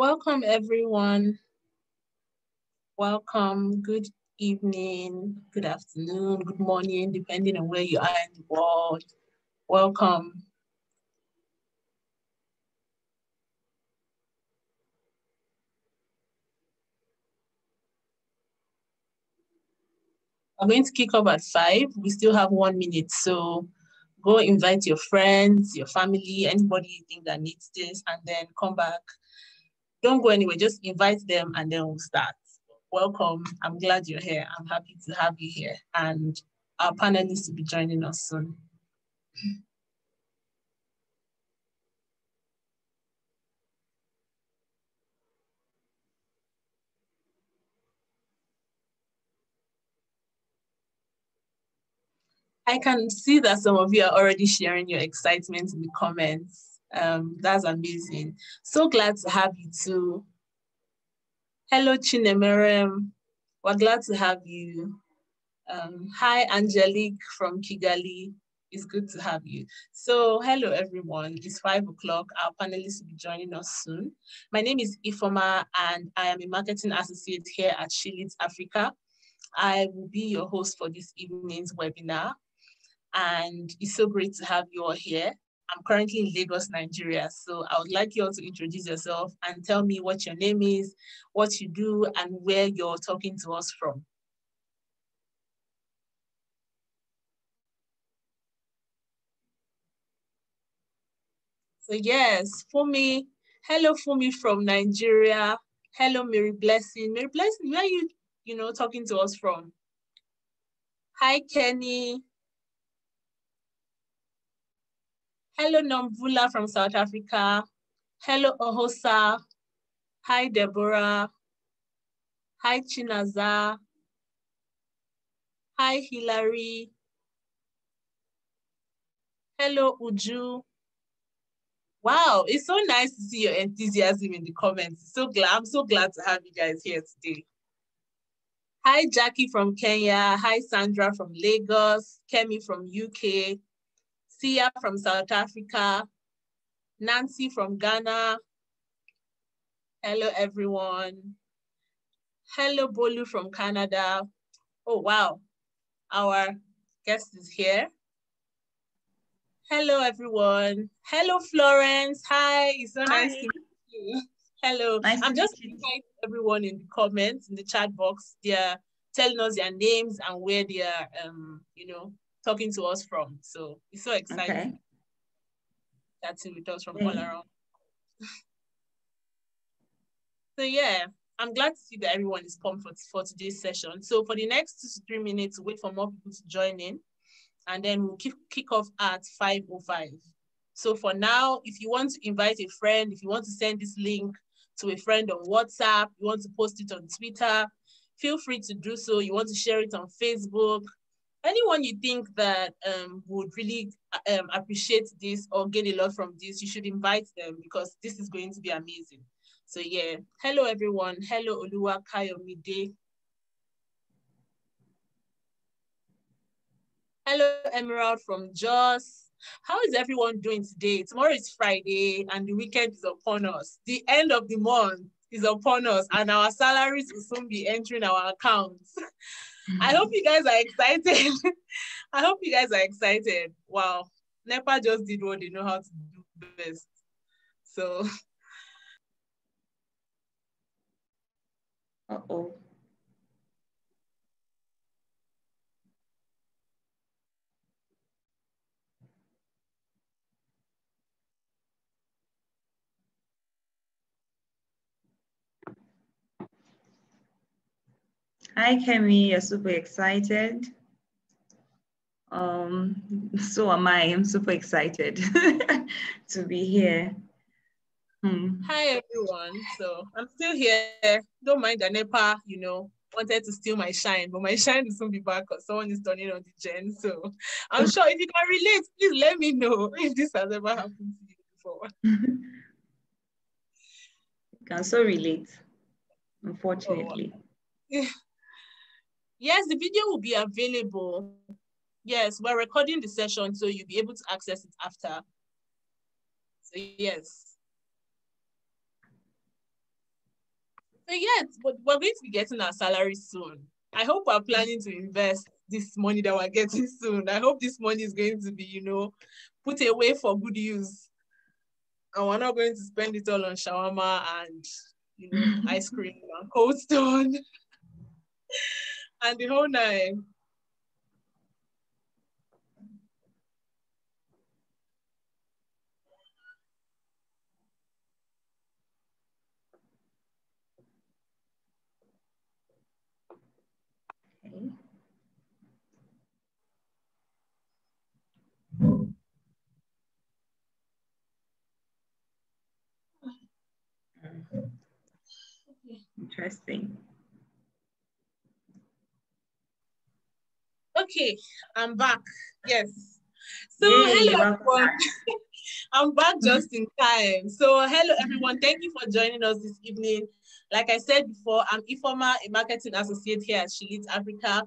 Welcome everyone. Welcome, good evening, good afternoon, good morning, depending on where you are in the world. Welcome. I'm going to kick off at five. We still have one minute, so go invite your friends, your family, anybody you think that needs this, and then come back. Don't go anywhere, just invite them and then we'll start. Welcome, I'm glad you're here. I'm happy to have you here. And our panelists will be joining us soon. I can see that some of you are already sharing your excitement in the comments. Um, that's amazing. So glad to have you too. Hello, Chinemerem. We're glad to have you. Um, hi, Angelique from Kigali. It's good to have you. So hello, everyone. It's five o'clock. Our panelists will be joining us soon. My name is Ifeoma, and I am a marketing associate here at She Leads Africa. I will be your host for this evening's webinar and it's so great to have you all here. I'm currently in Lagos, Nigeria, so I would like you all to introduce yourself and tell me what your name is, what you do, and where you're talking to us from. So yes, Fumi, hello Fumi from Nigeria. Hello Mary Blessing. Mary Blessing, where are you, you know, talking to us from? Hi Kenny. Hello, Nomvula from South Africa. Hello, Ohosa. Hi, Deborah. Hi, Chinaza. Hi, Hilary. Hello, Uju. Wow, it's so nice to see your enthusiasm in the comments. So glad, I'm so glad to have you guys here today. Hi, Jackie from Kenya. Hi, Sandra from Lagos. Kemi from UK. Sia from South Africa, Nancy from Ghana. Hello, everyone. Hello, Bolu from Canada. Oh, wow. Our guest is here. Hello, everyone. Hello, Florence. Hi, it's so Hi. nice to meet you. Hello. Nice I'm just inviting everyone in the comments, in the chat box. They're telling us their names and where they are, um, you know, talking to us from. So it's so exciting. Okay. That's with us from all mm. around. so yeah, I'm glad to see that everyone is pumped for, for today's session. So for the next two to three minutes, wait for more people to join in, and then we'll kick, kick off at 5.05. So for now, if you want to invite a friend, if you want to send this link to a friend on WhatsApp, you want to post it on Twitter, feel free to do so. You want to share it on Facebook, anyone you think that um, would really um, appreciate this or get a lot from this, you should invite them because this is going to be amazing. So yeah, hello everyone. Hello Oluwa Kayomide. Hello Emerald from Jos. How is everyone doing today? Tomorrow is Friday and the weekend is upon us. The end of the month is upon us and our salaries will soon be entering our accounts. I hope you guys are excited. I hope you guys are excited. Wow. NEPA just did what they know how to do best. So. Uh-oh. Hi, Kemi. You're super excited. Um, so am I. I'm super excited to be here. Hmm. Hi, everyone. So I'm still here. Don't mind the NEPA, you know, wanted to steal my shine, but my shine will soon be back because someone is turning on the gen. So I'm sure if you can relate, please let me know if this has ever happened to you before. can so relate, unfortunately. Oh. Yes, the video will be available. Yes, we're recording the session, so you'll be able to access it after. So yes. yet, but we're going to be getting our salary soon. I hope we're planning to invest this money that we're getting soon. I hope this money is going to be, you know, put away for good use. And we're not going to spend it all on shawarma and, you know, ice cream and cold stone and the whole nine. Interesting. Okay, I'm back. Yes. So Yay, hello everyone. I'm back just in time. So hello everyone. Thank you for joining us this evening. Like I said before, I'm Ifeoma, a marketing associate here at She Leads Africa.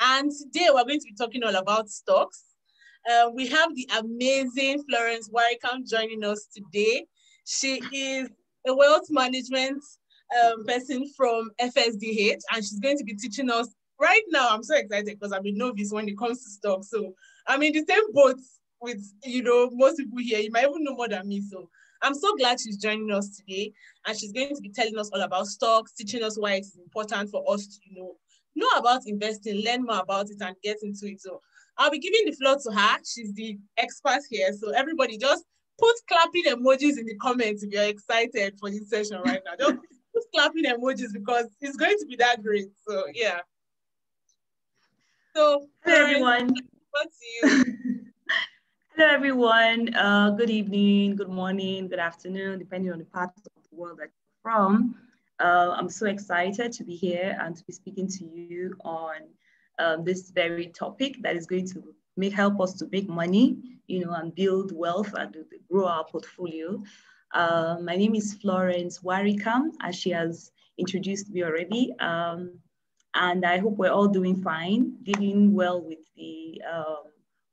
And today we're going to be talking all about stocks. Uh, we have the amazing Florence Warikam joining us today. She is a wealth management um, person from FSDH, and she's going to be teaching us right now. I'm so excited because I'm a novice when it comes to stock. So I'm in the same boat with you know most people here. You might even know more than me. So I'm so glad she's joining us today, and she's going to be telling us all about stocks, teaching us why it's important for us to you know know about investing, learn more about it, and get into it. So I'll be giving the floor to her. She's the expert here. So everybody just put clapping emojis in the comments if you're excited for this session right now. Just put clapping emojis because it's going to be that great. So yeah. So hello everyone. What's you? hello everyone. Uh, good evening, good morning, good afternoon, depending on the part of the world that you're from. Uh, I'm so excited to be here and to be speaking to you on um, this very topic that is going to make help us to make money, you know, and build wealth and grow our portfolio. Uh, my name is Florence Warikam, as she has introduced me already. Um, and I hope we're all doing fine, dealing well with the um,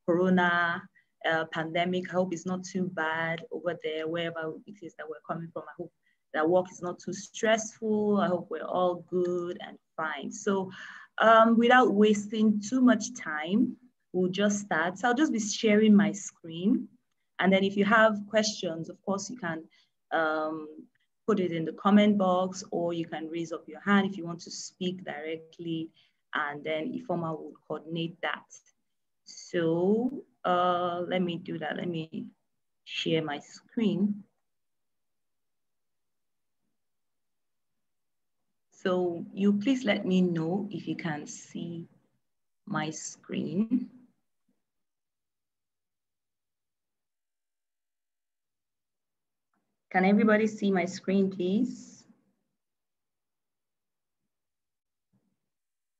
corona uh, pandemic. I hope it's not too bad over there, wherever it is that we're coming from. I hope that work is not too stressful. I hope we're all good and fine. So um, without wasting too much time, we'll just start. So I'll just be sharing my screen. And then if you have questions, of course, you can um, put it in the comment box or you can raise up your hand if you want to speak directly and then Ifeoma will coordinate that. So uh, let me do that. Let me share my screen. So you please let me know if you can see my screen. Can everybody see my screen, please?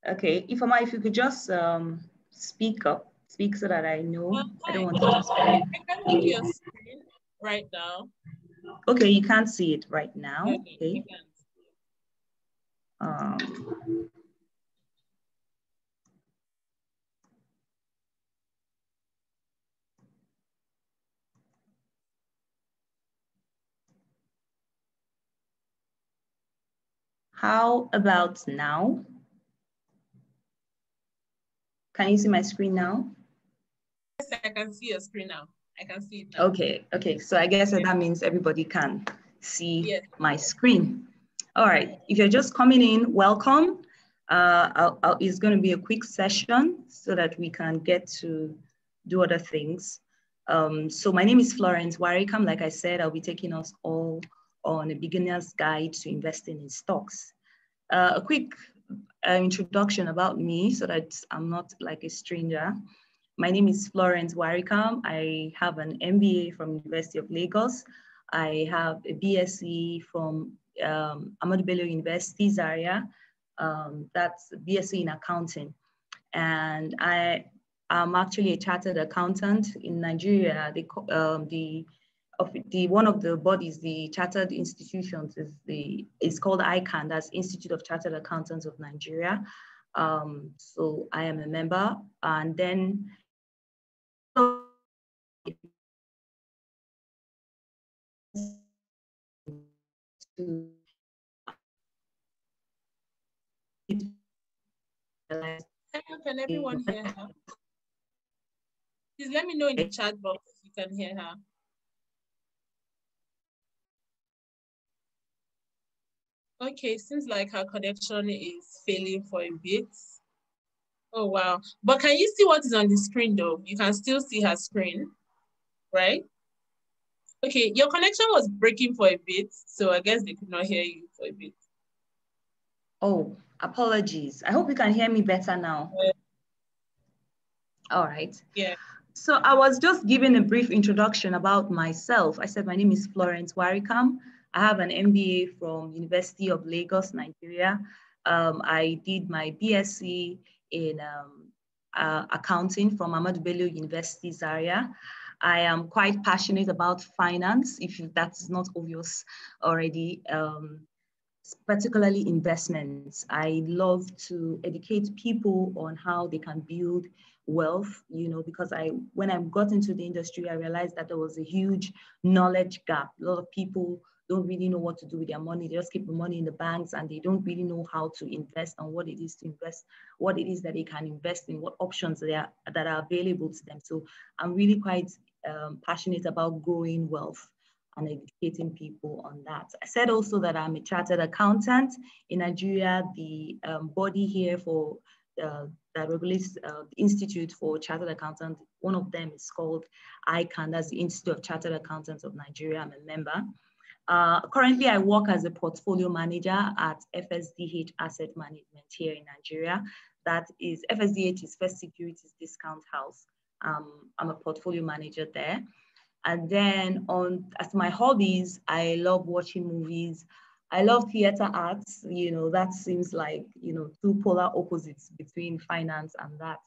Okay, Ifeoma, if you could just um, speak up, speak so that I know. Well, I don't want to just. I can see your screen right now. Okay, you can't see it right now. Okay. okay. Um, How about now? Can you see my screen now? Yes, I can see your screen now. I can see it now. Okay, okay. So I guess that means everybody can see yes. my screen. All right, if you're just coming in, welcome. Uh, I'll, I'll, it's going to be a quick session so that we can get to do other things. Um, so my name is Florence Warikam. Like I said, I'll be taking us all on a beginner's guide to investing in stocks. Uh, a quick uh, introduction about me so that I'm not like a stranger. My name is Florence Warikam. I have an MBA from University of Lagos. I have a BSc from um, Ahmadu Bello University, Zaria. Um, that's BSc in accounting. And I am actually a chartered accountant in Nigeria. The, um, the of the one of the bodies, the chartered institutions is the is called ICAN, that's Institute of Chartered Accountants of Nigeria. Um, so I am a member, and then can everyone hear her? Please let me know in the chat box if you can hear her. Okay, seems like her connection is failing for a bit. Oh, wow. But can you see what is on the screen though? You can still see her screen, right? Okay, your connection was breaking for a bit, so I guess they could not hear you for a bit. Oh, apologies. I hope you can hear me better now. Yeah. All right. Yeah. So I was just giving a brief introduction about myself. I said my name is Florence Warikam. I have an MBA from University of Lagos, Nigeria. Um, I did my BSc in um, uh, accounting from Ahmadu Bello University, Zaria. I am quite passionate about finance, if that's not obvious already, um, particularly investments. I love to educate people on how they can build wealth, you know, because I, when I got into the industry, I realized that there was a huge knowledge gap. A lot of people don't really know what to do with their money. They just keep the money in the banks and they don't really know how to invest and what it is to invest, what it is that they can invest in, what options are, that are available to them. So I'm really quite um, passionate about growing wealth and educating people on that. I said also that I'm a chartered accountant in Nigeria. The um, body here for uh, that regulates uh, the Institute for Chartered Accountants, one of them is called ICAN, that's the Institute of Chartered Accountants of Nigeria. I'm a member. Uh, currently, I work as a portfolio manager at FSDH Asset Management here in Nigeria. That is, FSDH is First Securities Discount House. Um, I'm a portfolio manager there. And then on as my hobbies, I love watching movies. I love theater arts. You know, that seems like, you know, two polar opposites between finance and that.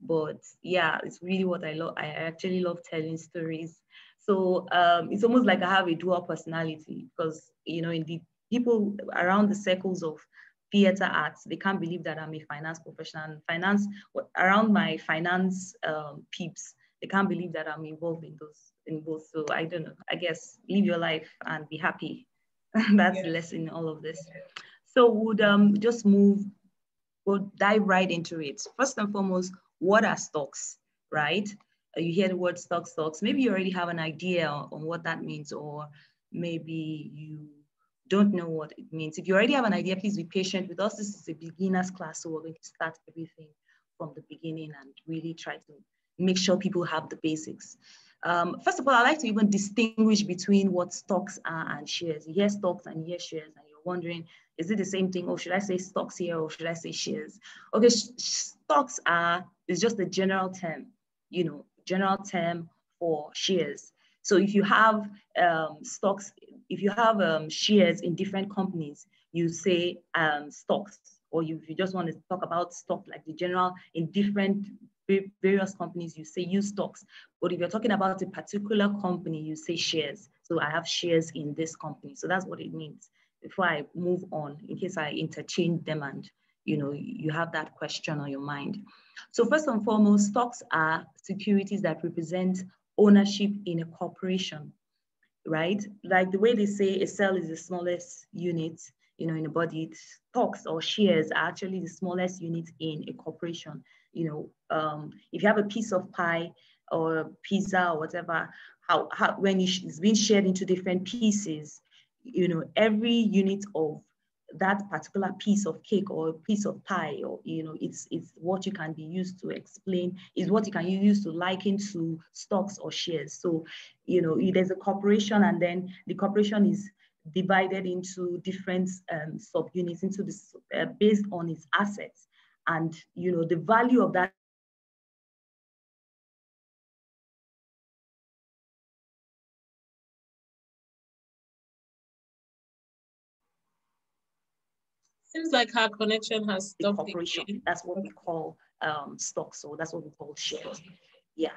But yeah, it's really what I love. I actually love telling stories so um, it's almost like I have a dual personality because, you know, in the people around the circles of theater arts, they can't believe that I'm a finance professional. And finance, around my finance um, peeps, they can't believe that I'm involved in those, in both. So I don't know, I guess live your life and be happy. That's the lesson in all of this. So would um, just move, we'll dive right into it. First and foremost, what are stocks, right? You hear the word stock stocks, maybe you already have an idea on what that means, or maybe you don't know what it means. If you already have an idea, please be patient with us. This is a beginner's class, so we're going to start everything from the beginning and really try to make sure people have the basics. Um, first of all, I like to even distinguish between what stocks are and shares. You hear stocks and you hear shares, and you're wondering, is it the same thing? Or should I say stocks here, or should I say shares? Okay, stocks are is just a general term. You know, general term for shares. So if you have um, stocks, if you have um, shares in different companies, you say um, stocks, or you, if you just want to talk about stock like the general in different various companies, you say use stocks. But if you're talking about a particular company, you say shares. So I have shares in this company. So that's what it means. Before I move on, in case I interchange them and you know you have that question on your mind. So first and foremost, stocks are securities that represent ownership in a corporation, right? Like the way they say a cell is the smallest unit, you know, in a body, stocks or shares are actually the smallest unit in a corporation. You know, um, if you have a piece of pie or pizza or whatever, how, how when it's being shared into different pieces, you know, every unit of that particular piece of cake or piece of pie or you know it's it's what you can be used to explain is what you can use to liken to stocks or shares. So you know there's a corporation and then the corporation is divided into different um, subunits into this uh, based on its assets. And you know the value of that Seems like her connection has stopped. Corporation. That's what we call um, stocks. So that's what we call shares. Yeah.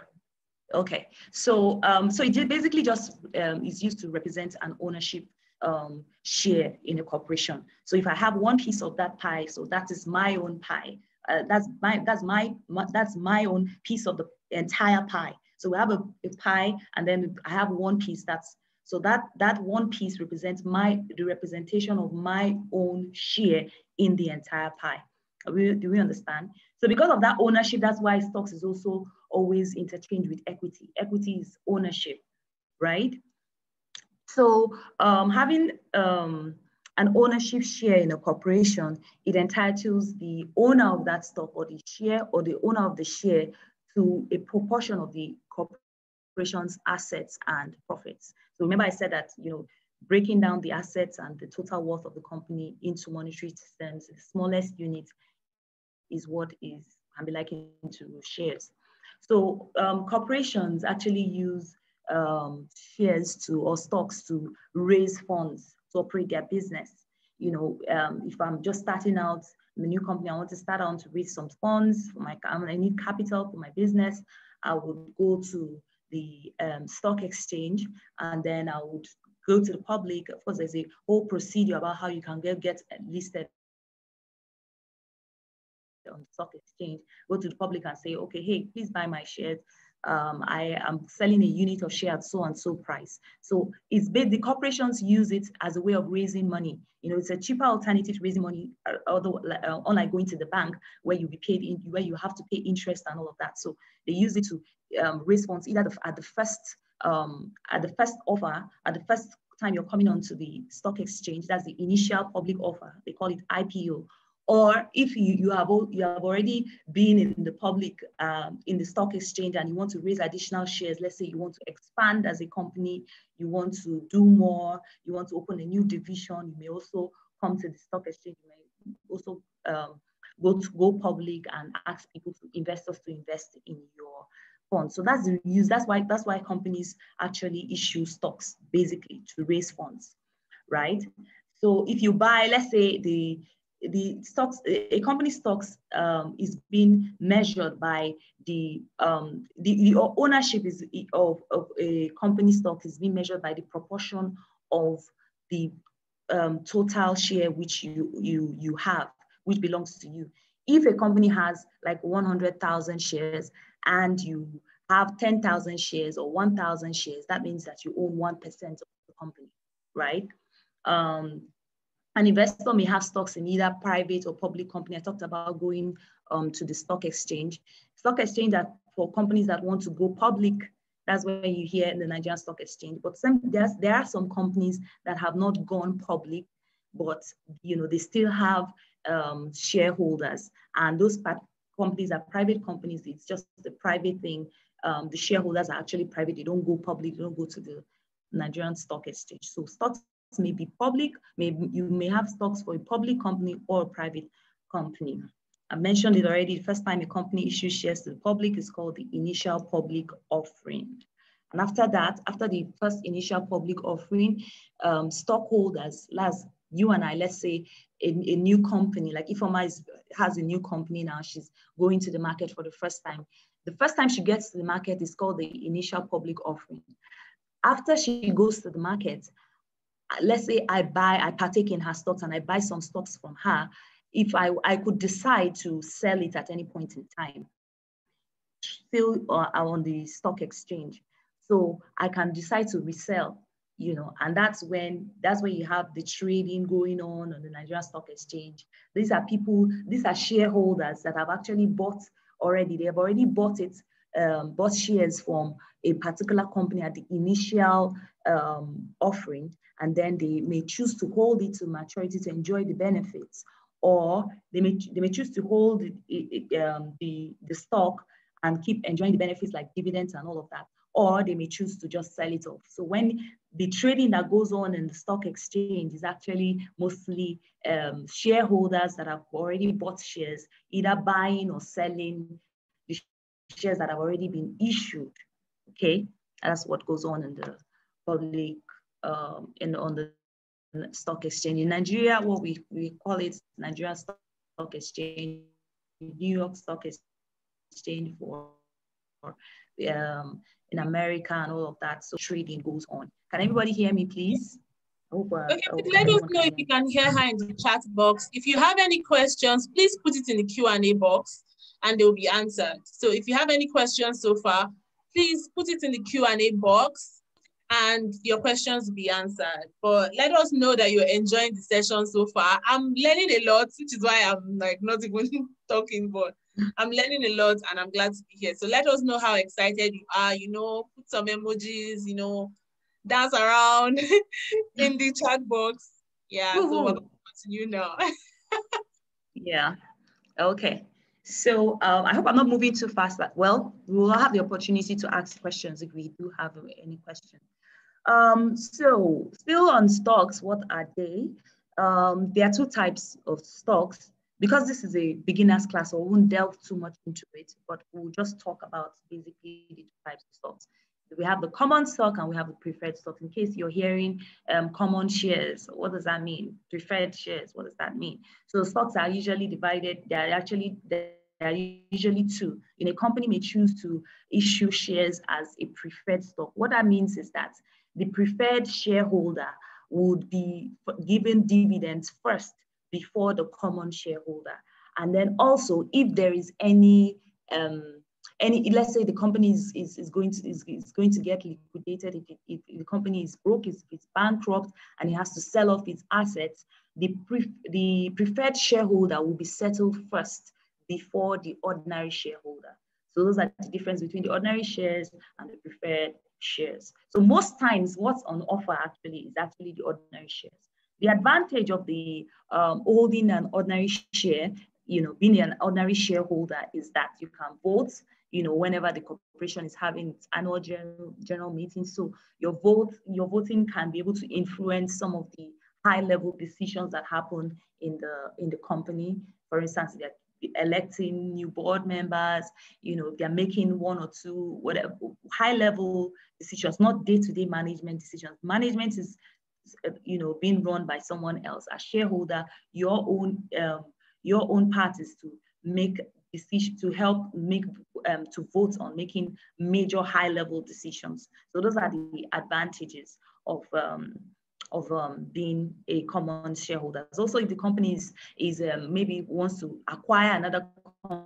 Okay. So um, so it basically just um, is used to represent an ownership um, share in a corporation. So if I have one piece of that pie, so that is my own pie. Uh, that's my that's my, my, that's my own piece of the entire pie. So we have a, a pie, and then I have one piece that's so that, that one piece represents my, the representation of my own share in the entire pie. We, do we understand? So because of that ownership, that's why stocks is also always interchanged with equity. Equity is ownership, right? So um, having um, an ownership share in a corporation, it entitles the owner of that stock or the share or the owner of the share to a proportion of the corporation's assets and profits. So remember I said that, you know, breaking down the assets and the total worth of the company into monetary terms, the smallest unit is what is can be likened to shares. So um, corporations actually use um, shares to or stocks to raise funds to operate their business. You know, um, if I'm just starting out in a new company, I want to start out to raise some funds for my, I need capital for my business. I would go to the um, stock exchange and then I would go to the public. Of course, there's a whole procedure about how you can get, get listed on the stock exchange, go to the public and say, okay, hey, please buy my shares. Um, I am selling a unit of share at so and so price. So it's the corporations use it as a way of raising money. You know, it's a cheaper alternative to raising money, uh, although uh, unlike going to the bank where you be paid in, where you have to pay interest and all of that. So they use it to um, raise funds either the, at the first um, at the first offer, at the first time you're coming onto the stock exchange, that's the initial public offer. They call it IPO, or if you, you, have, you have already been in the public, um, in the stock exchange and you want to raise additional shares, let's say you want to expand as a company, you want to do more, you want to open a new division, you may also come to the stock exchange, you may also um, go to go public and ask people to investors to invest in your fund. So that's the use, that's why that's why companies actually issue stocks basically to raise funds, right? So if you buy, let's say the the stocks, a company stocks um, is being measured by the, um, the, the ownership is of, of a company stock is being measured by the proportion of the um, total share which you, you, you have, which belongs to you. If a company has like 100,000 shares and you have 10,000 shares or 1,000 shares, that means that you own 1% of the company, right? Um, an investor may have stocks in either private or public company. I talked about going um, to the stock exchange. Stock exchange that for companies that want to go public, that's where you hear the Nigerian Stock Exchange. But some, there are some companies that have not gone public, but you know they still have um, shareholders, and those companies are private companies. It's just the private thing. Um, the shareholders are actually private. They don't go public. They don't go to the Nigerian Stock Exchange. So stocks may be public, may, you may have stocks for a public company or a private company. I mentioned it already, the first time a company issues shares to the public is called the initial public offering. And after that, after the first initial public offering, um, stockholders, last you and I, let's say a, a new company, like Ifeoma is, has a new company now, she's going to the market for the first time. The first time she gets to the market is called the initial public offering. After she goes to the market, let's say I buy, I partake in her stocks and I buy some stocks from her, if I, I could decide to sell it at any point in time, still uh, on the stock exchange. So I can decide to resell, you know, and that's when that's when you have the trading going on on the Nigerian Stock Exchange. These are people, these are shareholders that have actually bought already. They have already bought it, um, bought shares from a particular company at the initial um, offering, and then they may choose to hold it to maturity to enjoy the benefits, or they may, they may choose to hold it, um, the, the stock and keep enjoying the benefits like dividends and all of that, or they may choose to just sell it off. So when the trading that goes on in the stock exchange is actually mostly um, shareholders that have already bought shares, either buying or selling the shares that have already been issued. Okay, that's what goes on in the public um, in on the stock exchange. In Nigeria, what we, we call it Nigeria Stock Exchange, New York Stock Exchange for, um, in America and all of that. So trading goes on. Can everybody hear me, please? Hope, uh, okay, let us know if you can hear her in the chat box. If you have any questions, please put it in the Q&A box and they will be answered. So if you have any questions so far, please put it in the Q&A box and your questions will be answered. But let us know that you're enjoying the session so far. I'm learning a lot, which is why I'm like not even talking, but I'm learning a lot and I'm glad to be here. So let us know how excited you are. You know, put some emojis, you know, dance around in the chat box. Yeah, Woo-hoo. so we're going to continue now. yeah. Okay. So um, I hope I'm not moving too fast. Well, we will have the opportunity to ask questions if we do have any questions. Um, so still on stocks, what are they? Um, there are two types of stocks. Because this is a beginner's class, so we won't delve too much into it, but we'll just talk about basically the two types of stocks. We have the common stock and we have the preferred stock. In case you're hearing um, common shares, what does that mean? Preferred shares, what does that mean? So stocks are usually divided, they're actually, they're are usually two. In a company may choose to issue shares as a preferred stock. What that means is that the preferred shareholder would be given dividends first before the common shareholder. And then also, if there is any um, any let's say the company is, is, is going to is, is going to get liquidated if, if, if the company is broke is, is bankrupt and it has to sell off its assets the the preferred shareholder will be settled first before the ordinary shareholder so those are the difference between the ordinary shares and the preferred shares. So most times what's on offer actually is actually the ordinary shares. The advantage of the um, holding an ordinary share, you know, being an ordinary shareholder is that you can vote, you know, whenever the corporation is having its annual general, general meeting. So your vote, your voting can be able to influence some of the high level decisions that happen in the in the company. For instance, there electing new board members, you know, they're making one or two whatever high level decisions, not day-to-day management decisions. Management is, you know, being run by someone else. As shareholder, your own um, your own part is to make decision to help make um, to vote on making major high level decisions. So those are the advantages of um, of um, being a common shareholder. Also, if the company is, is um, maybe wants to acquire another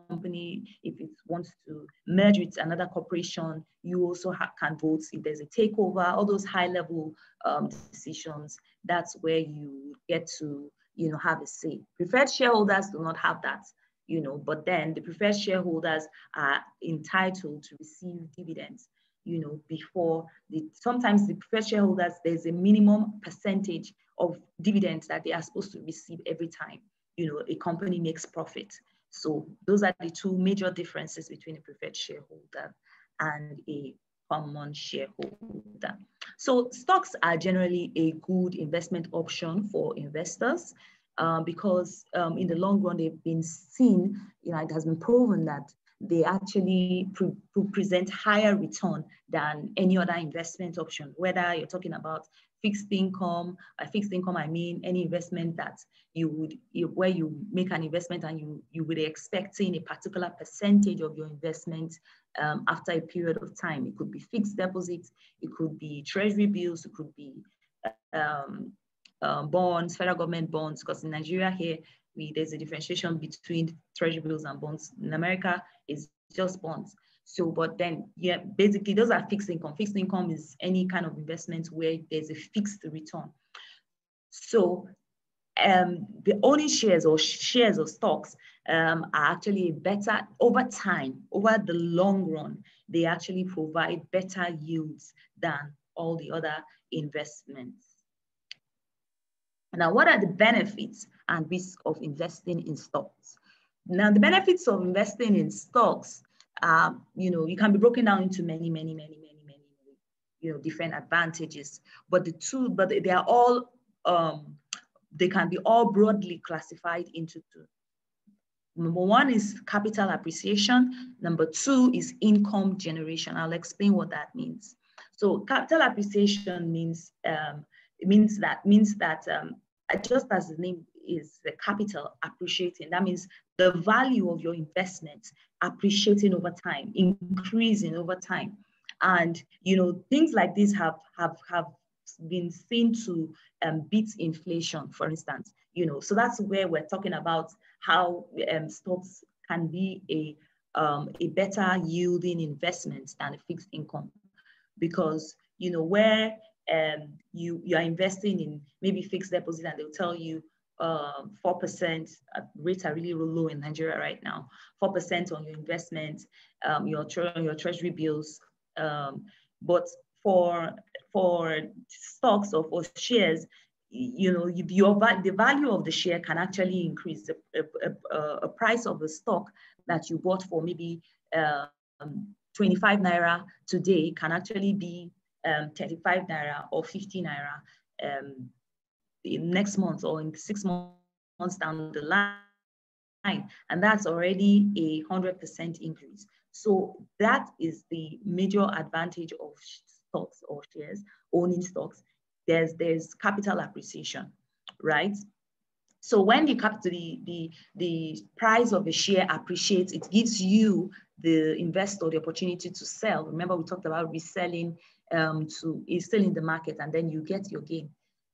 company, if it wants to merge with another corporation, you also can vote. If there's a takeover, all those high level um, decisions, that's where you get to you know, have a say. Preferred shareholders do not have that you know, but then the preferred shareholders are entitled to receive dividends you know, before the, sometimes the preferred shareholders, there's a minimum percentage of dividends that they are supposed to receive every time, you know, a company makes profit. So those are the two major differences between a preferred shareholder and a common shareholder. So stocks are generally a good investment option for investors um, because um, in the long run, they've been seen, you know, it has been proven that they actually pre present higher return than any other investment option, whether you're talking about fixed income, by fixed income, I mean any investment that you would, where you make an investment and you, you would expect expecting a particular percentage of your investment um, after a period of time. It could be fixed deposits, it could be treasury bills, it could be um, um, bonds, federal government bonds, because in Nigeria here, we, there's a differentiation between treasury bills and bonds. In America, it's just bonds. So, but then, yeah, basically those are fixed income. Fixed income is any kind of investment where there's a fixed return. So um, the owning shares or shares of stocks um, are actually better over time, over the long run, they actually provide better yields than all the other investments. Now, what are the benefits and risks of investing in stocks? Now, the benefits of investing in stocks, are, you know, you can be broken down into many, many, many, many, many, you know, different advantages. But the two, but they are all, um, they can be all broadly classified into two. Number one is capital appreciation. Number two is income generation. I'll explain what that means. So capital appreciation means um, it means that means that um, just as the name is the capital appreciating, that means the value of your investment appreciating over time, increasing over time. And you know, things like this have have have been seen to um, beat inflation, for instance. You know, so that's where we're talking about how um, stocks can be a um, a better yielding investment than a fixed income, because you know, where um, you, you are investing in maybe fixed deposit and they'll tell you um, 4%, uh, rates are really low in Nigeria right now, 4% on your investment, um, your, tre your treasury bills. Um, but for, for stocks or for shares, you know, your, the value of the share can actually increase. A, a, a price of a stock that you bought for maybe um, 25 naira today can actually be um, 35 naira or 50 naira um, next month or in six months down the line. And that's already a 100% increase. So that is the major advantage of stocks or shares, owning stocks. There's, there's capital appreciation, right? So when the the, the, the price of a share appreciates, it gives you, the investor, the opportunity to sell. Remember, we talked about reselling um, to is still in the market, and then you get your gain,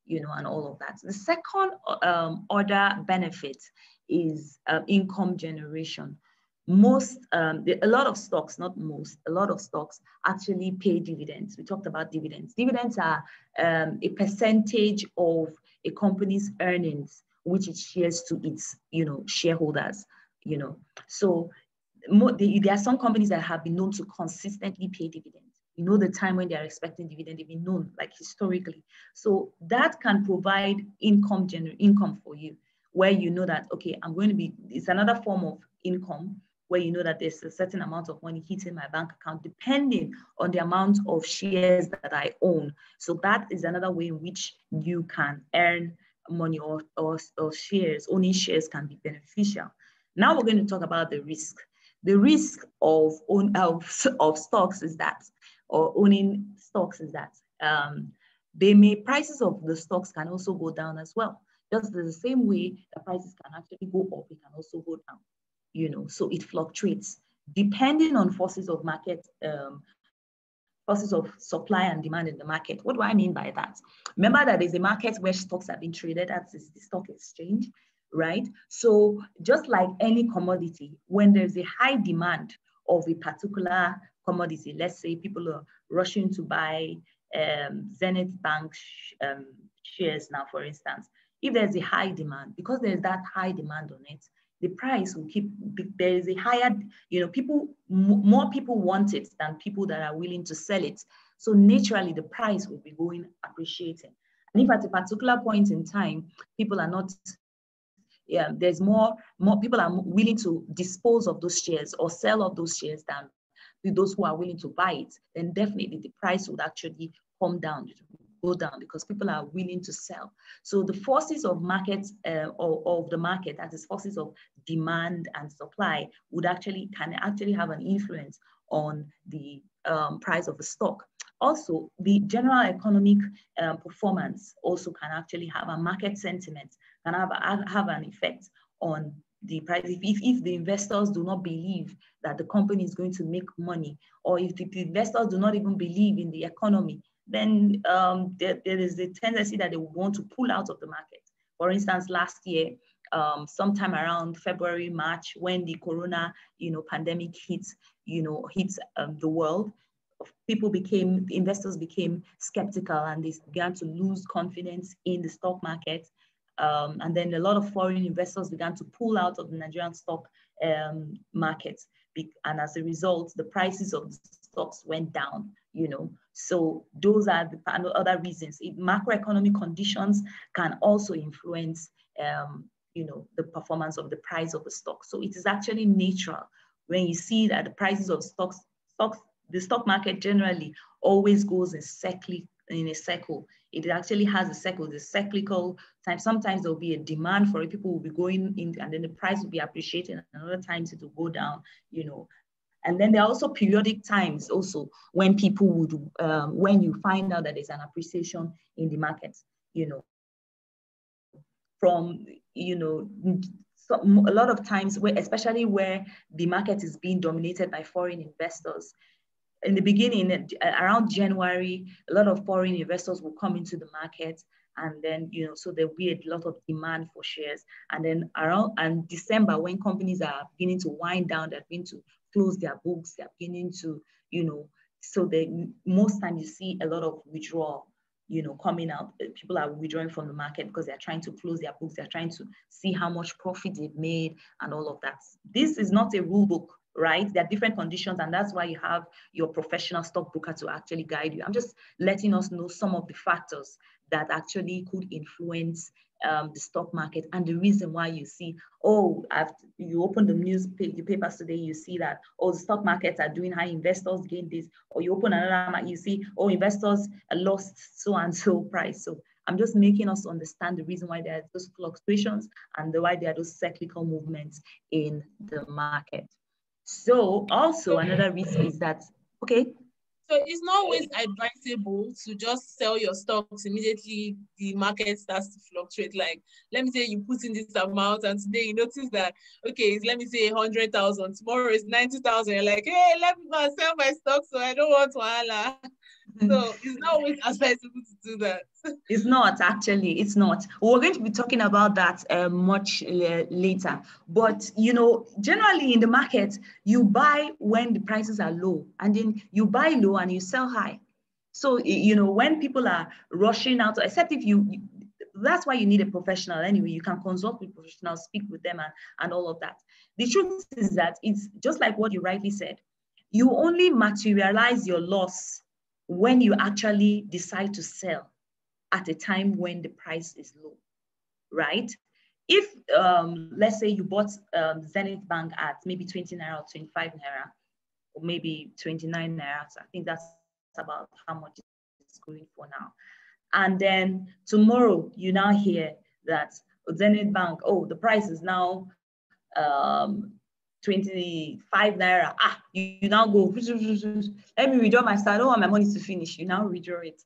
you know, and all of that. The second um, order benefit is uh, income generation. Most, um, the, a lot of stocks, not most, a lot of stocks actually pay dividends. We talked about dividends. Dividends are um, a percentage of a company's earnings which it shares to its, you know, shareholders, you know. So there are some companies that have been known to consistently pay dividends. You know the time when they are expecting dividend, they've been known like historically. So that can provide income gener income for you, where you know that okay, I'm going to be. It's another form of income where you know that there's a certain amount of money hitting my bank account depending on the amount of shares that I own. So that is another way in which you can earn money or, or, or shares, owning shares can be beneficial. Now we're going to talk about the risk. The risk of, own, of, of stocks is that, or owning stocks is that um, they may, prices of the stocks can also go down as well. Just the same way the prices can actually go up, it can also go down, you know, so it fluctuates depending on forces of market um, forces of supply and demand in the market. What do I mean by that? Remember that there's a market where stocks have been traded at the stock exchange, right? So just like any commodity, when there's a high demand of a particular commodity, let's say people are rushing to buy um, Zenith Bank um, shares now, for instance, if there's a high demand, because there's that high demand on it, the price will keep, there is a higher, you know, people, more people want it than people that are willing to sell it. So naturally the price will be going appreciating. And if at a particular point in time, people are not, yeah, there's more, more people are willing to dispose of those shares or sell of those shares than those who are willing to buy it, then definitely the price would actually come down go down because people are willing to sell. So the forces of market uh, of, of the market, that is forces of demand and supply, would actually can actually have an influence on the um, price of the stock. Also, the general economic um, performance also can actually have a market sentiment, can have, have an effect on the price. If, if, if, the investors do not believe that the company is going to make money, or if the investors do not even believe in the economy, then um, there, there is a tendency that they want to pull out of the market. For instance, last year, um, sometime around February, March, when the corona, you know, pandemic hits, you know, hits um, the world, people became, investors became skeptical and they began to lose confidence in the stock market. Um, and then a lot of foreign investors began to pull out of the Nigerian stock um, market. And as a result, the prices of the stocks went down, you know. So those are the other reasons. It, macroeconomic conditions can also influence, um, you know, the performance of the price of the stock. So it is actually natural when you see that the prices of stocks, stocks, the stock market generally always goes in cyclic in a cycle. It actually has a cycle, the cyclical time. Sometimes there'll be a demand for it. People will be going in and then the price will be appreciating. And other times it will go down, you know. And then there are also periodic times also when people would, um, when you find out that there's an appreciation in the market, you know, from, you know, so a lot of times where, especially where the market is being dominated by foreign investors, in the beginning, around January, a lot of foreign investors will come into the market and then you know so there'll be a lot of demand for shares. And then around and december when companies are beginning to wind down they're beginning to close their books, they're beginning to, you know, So the most time you see a lot of withdrawal, you know, coming out. Uh, people are withdrawing from the market because they're trying to close their books. They're trying to see how much profit they've made and all of that. This is not a rule book, right? There are different conditions, and that's why you have your professional stockbroker to actually guide you. I'm just letting us know some of the factors that actually could influence um, the stock market and the reason why you see, oh, you open the news the papers today, you see that, oh, the stock markets are doing high, investors gain this, or you open another, market, you see, oh, investors lost so and so price. So I'm just making us understand the reason why there are those fluctuations and the why there are those cyclical movements in the market. So also another risk is that, okay, so it's not always advisable to just sell your stocks immediately the market starts to fluctuate. Like, let me say you put in this amount and today you notice that, okay, let me say 100,000, tomorrow is 90,000. You're like, hey, let me go sell my stocks so I don't want to. So it's not always advisable to do that. It's not actually. It's not. We're going to be talking about that uh, much uh, later. But you know, generally in the market, you buy when the prices are low, and then you buy low and you sell high. So you know, when people are rushing out, except if you, you that's why you need a professional anyway. You can consult with professionals, speak with them, and, and all of that. The truth is that it's just like what you rightly said. You only materialize your loss when you actually decide to sell at a time when the price is low, right? If, um, let's say you bought um, Zenith Bank at maybe 20 Naira or 25 Naira, or maybe 29 Naira, so I think that's about how much it's going for now. And then tomorrow you now hear that Zenith Bank, oh, the price is now um, 25 naira. Ah, you, you now go, let me withdraw my start. Oh, my money to finish. You now withdraw it.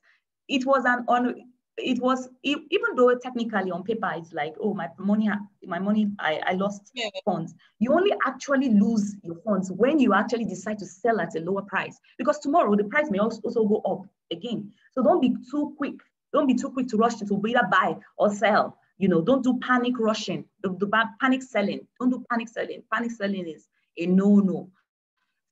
It was an on it was even though technically on paper it's like oh my money my money i, I lost yeah. funds you only actually lose your funds when you actually decide to sell at a lower price because tomorrow the price may also go up again so don't be too quick don't be too quick to rush to either buy or sell you know, don't do panic rushing, don't do panic selling. Don't do panic selling. Panic selling is a no-no.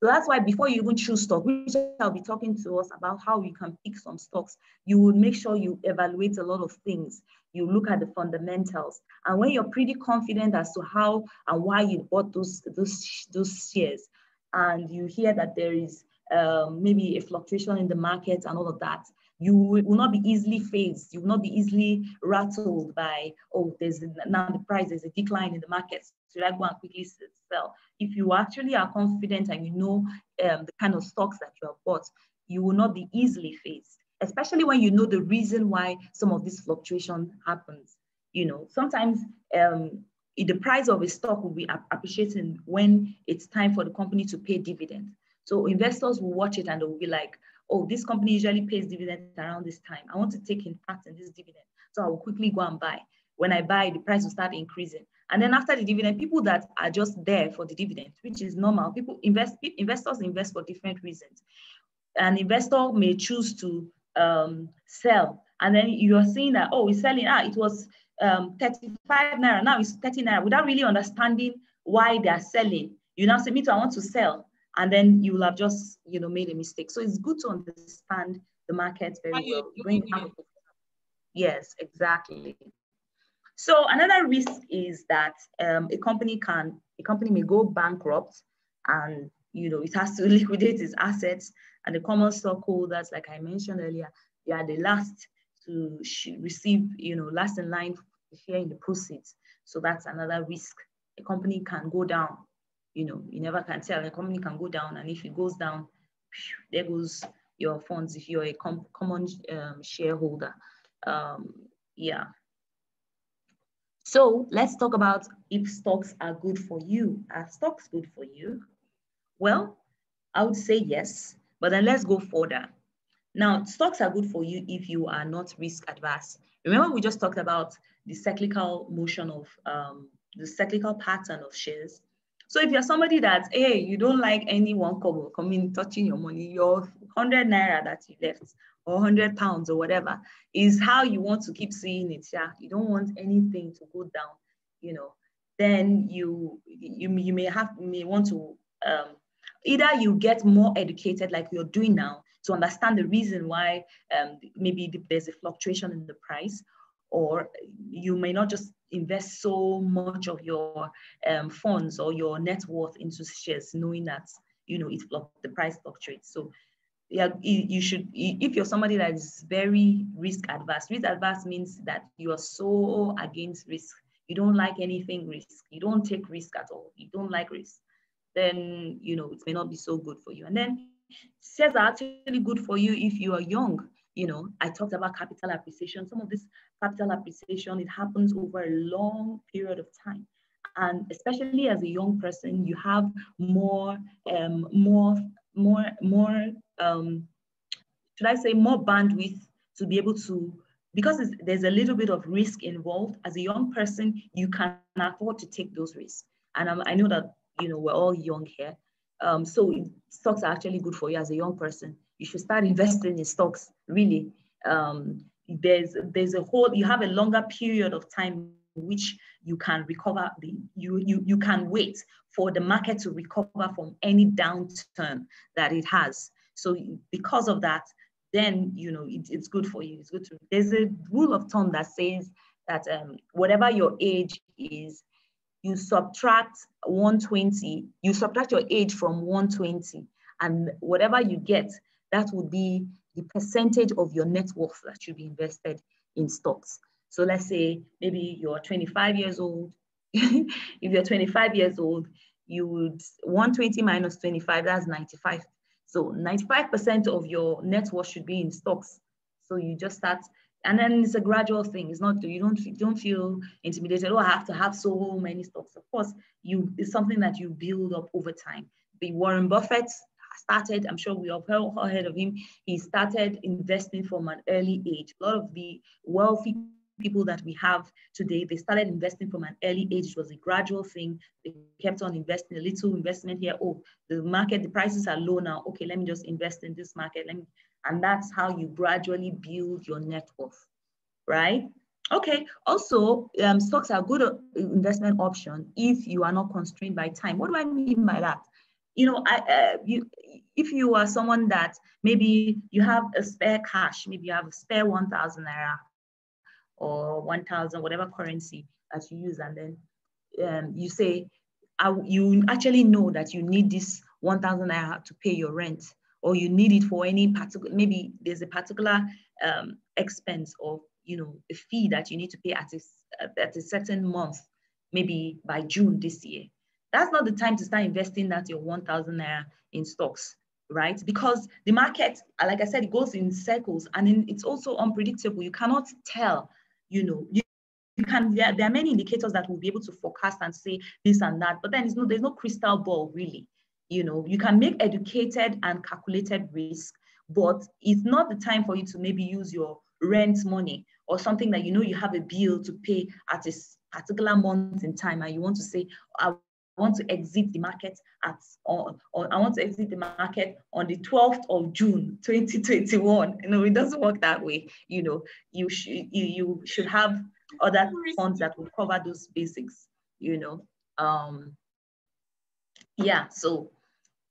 So that's why before you even choose stock, which I'll be talking to us about how you can pick some stocks, you would make sure you evaluate a lot of things. You look at the fundamentals. And when you're pretty confident as to how and why you bought those, those, those shares, and you hear that there is um, maybe a fluctuation in the market and all of that, you will not be easily fazed. You will not be easily rattled by, oh, there's now the price, there's a decline in the market. Should I go and quickly sell? If you actually are confident and you know um, the kind of stocks that you have bought, you will not be easily fazed, especially when you know the reason why some of this fluctuation happens. You know, sometimes um, the price of a stock will be appreciating when it's time for the company to pay dividend. So investors will watch it and they will be like, oh, this company usually pays dividend around this time. I want to take in part in this dividend. So I will quickly go and buy. When I buy, the price will start increasing. And then after the dividend, people that are just there for the dividend, which is normal, people invest, investors invest for different reasons. An investor may choose to um, sell. And then you're seeing that, oh, it's selling, ah, it was um, 35 Naira, now it's 30 Naira, without really understanding why they're selling. You now say, me too, I want to sell and then you will have just you know made a mistake. So it's good to understand the market very well. yes, exactly. So another risk is that um, a company can a company may go bankrupt, and you know it has to liquidate its assets, and the common stockholders, like I mentioned earlier, they are the last to receive you know last in line share in the proceeds. So that's another risk. A company can go down you know, you never can tell. A company can go down, and if it goes down, there goes your funds if you're a com common um, shareholder. Um, yeah. So let's talk about if stocks are good for you. Are stocks good for you? Well, I would say yes, but then let's go further. Now, stocks are good for you if you are not risk adverse. Remember, we just talked about the cyclical motion of um, the cyclical pattern of shares. So if you're somebody that, hey, you don't like anyone come coming touching your money, your 100 naira that you left or 100 pounds or whatever is how you want to keep seeing it. Yeah, you don't want anything to go down, you know. Then you you, you may have may want to um, either you get more educated like you're doing now to understand the reason why um, maybe there's a fluctuation in the price, or you may not just invest so much of your um, funds or your net worth into shares, knowing that you know it the price fluctuates. So yeah, you should if you're somebody that is very risk adverse. Risk adverse means that you are so against risk. You don't like anything risk. You don't take risk at all. You don't like risk. Then you know it may not be so good for you. And then shares are actually good for you if you are young you know, I talked about capital appreciation. Some of this capital appreciation, it happens over a long period of time. And especially as a young person, you have more, um, more, more, more, um, should I say, more bandwidth to be able to, because there's a little bit of risk involved. As a young person, you can afford to take those risks. And um, I know that you know we're all young here, um, so stocks are actually good for you as a young person you should start investing in stocks really. Um, there's there's a whole you have a longer period of time which you can recover the you you you can wait for the market to recover from any downturn that it has. So because of that then you know it, it's good for you. It's good to there's a rule of thumb that says that um, whatever your age is you subtract 120 you subtract your age from 120 and whatever you get that would be the percentage of your net worth that should be invested in stocks. So let's say maybe you're 25 years old. if you're 25 years old, you would 120 minus 25, that's 95. So 95% of your net worth should be in stocks. So you just start, and then it's a gradual thing. It's not you don't you don't feel intimidated. Oh, I have to have so many stocks. Of course, you it's something that you build up over time. The Warren Buffett started, I'm sure we have heard of him, he started investing from an early age. A lot of the wealthy people that we have today, they started investing from an early age. It was a gradual thing. They kept on investing a little investment here. Oh, the market, the prices are low now. Okay, let me just invest in this market. Let me, and that's how you gradually build your net worth, right? Okay, also, um, stocks are a good uh, investment option if you are not constrained by time. What do I mean by that? You know, I, uh, you, if you are someone that maybe you have a spare cash, maybe you have a spare 1,000 naira or 1,000, whatever currency that you use, and then um, you say, I, you actually know that you need this 1,000 naira to pay your rent, or you need it for any particular, maybe there's a particular um, expense or, you know, a fee that you need to pay at a, at a certain month, maybe by June this year that's not the time to start investing that your 1000 naira in stocks right? Because the market like i said it goes in circles and it's also unpredictable. You cannot tell you know you, you can there, there are many indicators that will be able to forecast and say this and that but then no, there's no crystal ball really. You know you can make educated and calculated risk but it's not the time for you to maybe use your rent money or something that you know you have a bill to pay at a particular month in time and you want to say I want to exit the market at or, or I want to exit the market on the 12th of June 2021. You know, it doesn't work that way. You know, you should you, you should have other funds that will cover those basics, you know. Um yeah, so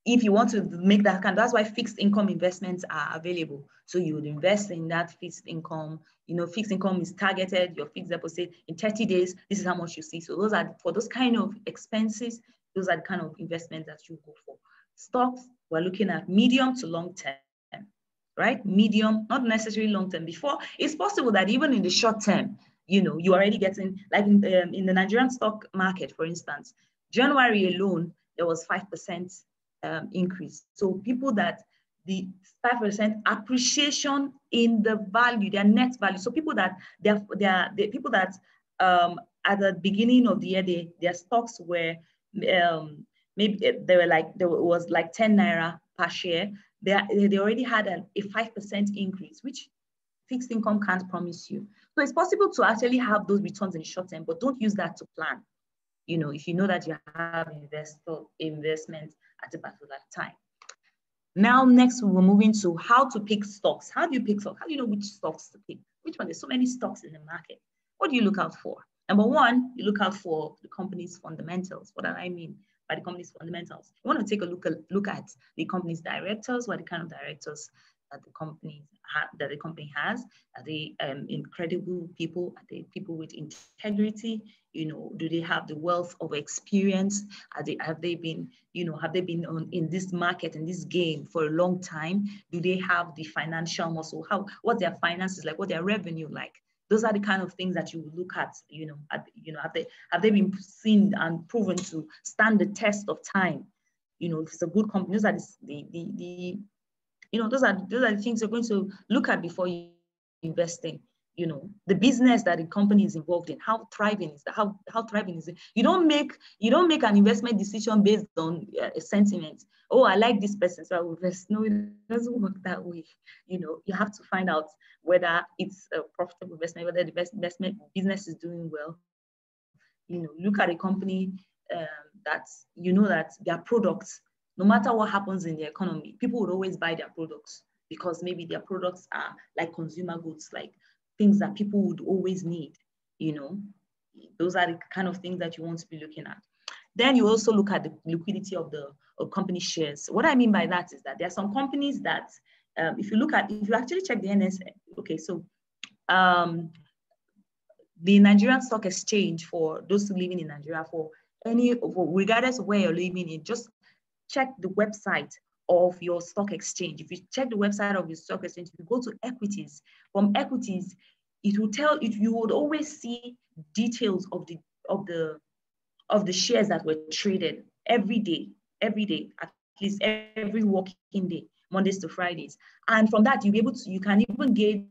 if you want to make that kind, that's why fixed income investments are available. So you would invest in that fixed income. You know, fixed income is targeted, your fixed deposit in 30 days, this is how much you see. So those are for those kind of expenses, those are the kind of investments that you go for. Stocks, we're looking at medium to long term, right? Medium, not necessarily long term. Before, it's possible that even in the short term, you know, you're already getting, like in, um, in the Nigerian stock market, for instance, January alone, there was 5% um, increase. So people that the 5% appreciation in the value, their net value. So people that they're, they're, the people that um, at the beginning of the year, they, their stocks were um, maybe they were like, there was like 10 Naira per share. They, they already had a, a 5% increase, which fixed income can't promise you. So it's possible to actually have those returns in short term, but don't use that to plan. You know, if you know that you have investor investment at a particular time. Now, next we're moving to how to pick stocks. How do you pick stocks? How do you know which stocks to pick? Which one? There's so many stocks in the market. What do you look out for? Number one, you look out for the company's fundamentals. What do I mean by the company's fundamentals. You want to take a look at, look at the company's directors, what the kind of directors that the company that the company has? Are they um, incredible people? Are they people with integrity? You know, do they have the wealth of experience? Are they have they been you know have they been on in this market in this game for a long time? Do they have the financial muscle? How what their finances like? What their revenue like? Those are the kind of things that you look at. You know, at, you know have they have they been seen and proven to stand the test of time? You know, if it's a good company, those are the, the, the you know, those are those are the things you're going to look at before you invest in. You know, the business that the company is involved in, how thriving is that? How how thriving is it? You don't make you don't make an investment decision based on uh, a sentiment. Oh, I like this person, so I will invest. No, it doesn't work that way. You know, you have to find out whether it's a profitable investment, whether the best investment business is doing well. You know, look at a company um, that you know that their products no matter what happens in the economy, people would always buy their products because maybe their products are like consumer goods, like things that people would always need, you know. Those are the kind of things that you want to be looking at. Then you also look at the liquidity of the of company shares. What I mean by that is that there are some companies that, um, if you look at, if you actually check the NSE, okay, so um, the Nigerian Stock Exchange for those living in Nigeria, for any, for, regardless of where you're living in, just check the website of your stock exchange. If you check the website of your stock exchange, if you go to equities, from equities, it will tell you, you would always see details of the of the of the shares that were traded every day, every day, at least every working day, Mondays to Fridays. And from that, you'll be able to, you can even gauge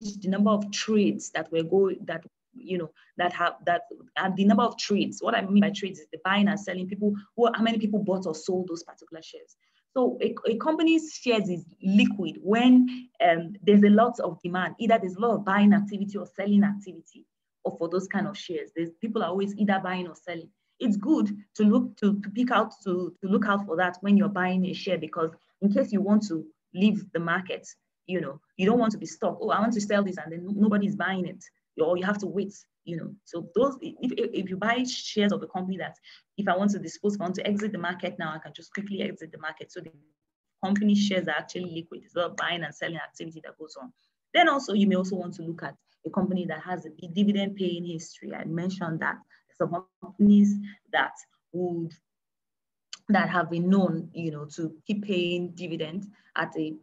the number of trades that were going that you know, that have that and the number of trades. What I mean by trades is the buying and selling people, who how many people bought or sold those particular shares. So a, a company's shares is liquid when um, there's a lot of demand. Either there's a lot of buying activity or selling activity or for those kind of shares. There's people are always either buying or selling. It's good to look to, to pick out to, to look out for that when you're buying a share because in case you want to leave the market, you know, you don't want to be stuck. Oh, I want to sell this and then nobody's buying it or you have to wait, you know. So those, if, if you buy shares of a company that if I want to dispose, if I want to exit the market now, I can just quickly exit the market. So the company shares are actually liquid. It's not buying and selling activity that goes on. Then also, you may also want to look at a company that has a dividend paying history. I mentioned that some companies that would that have been known, you know, to keep paying dividend at a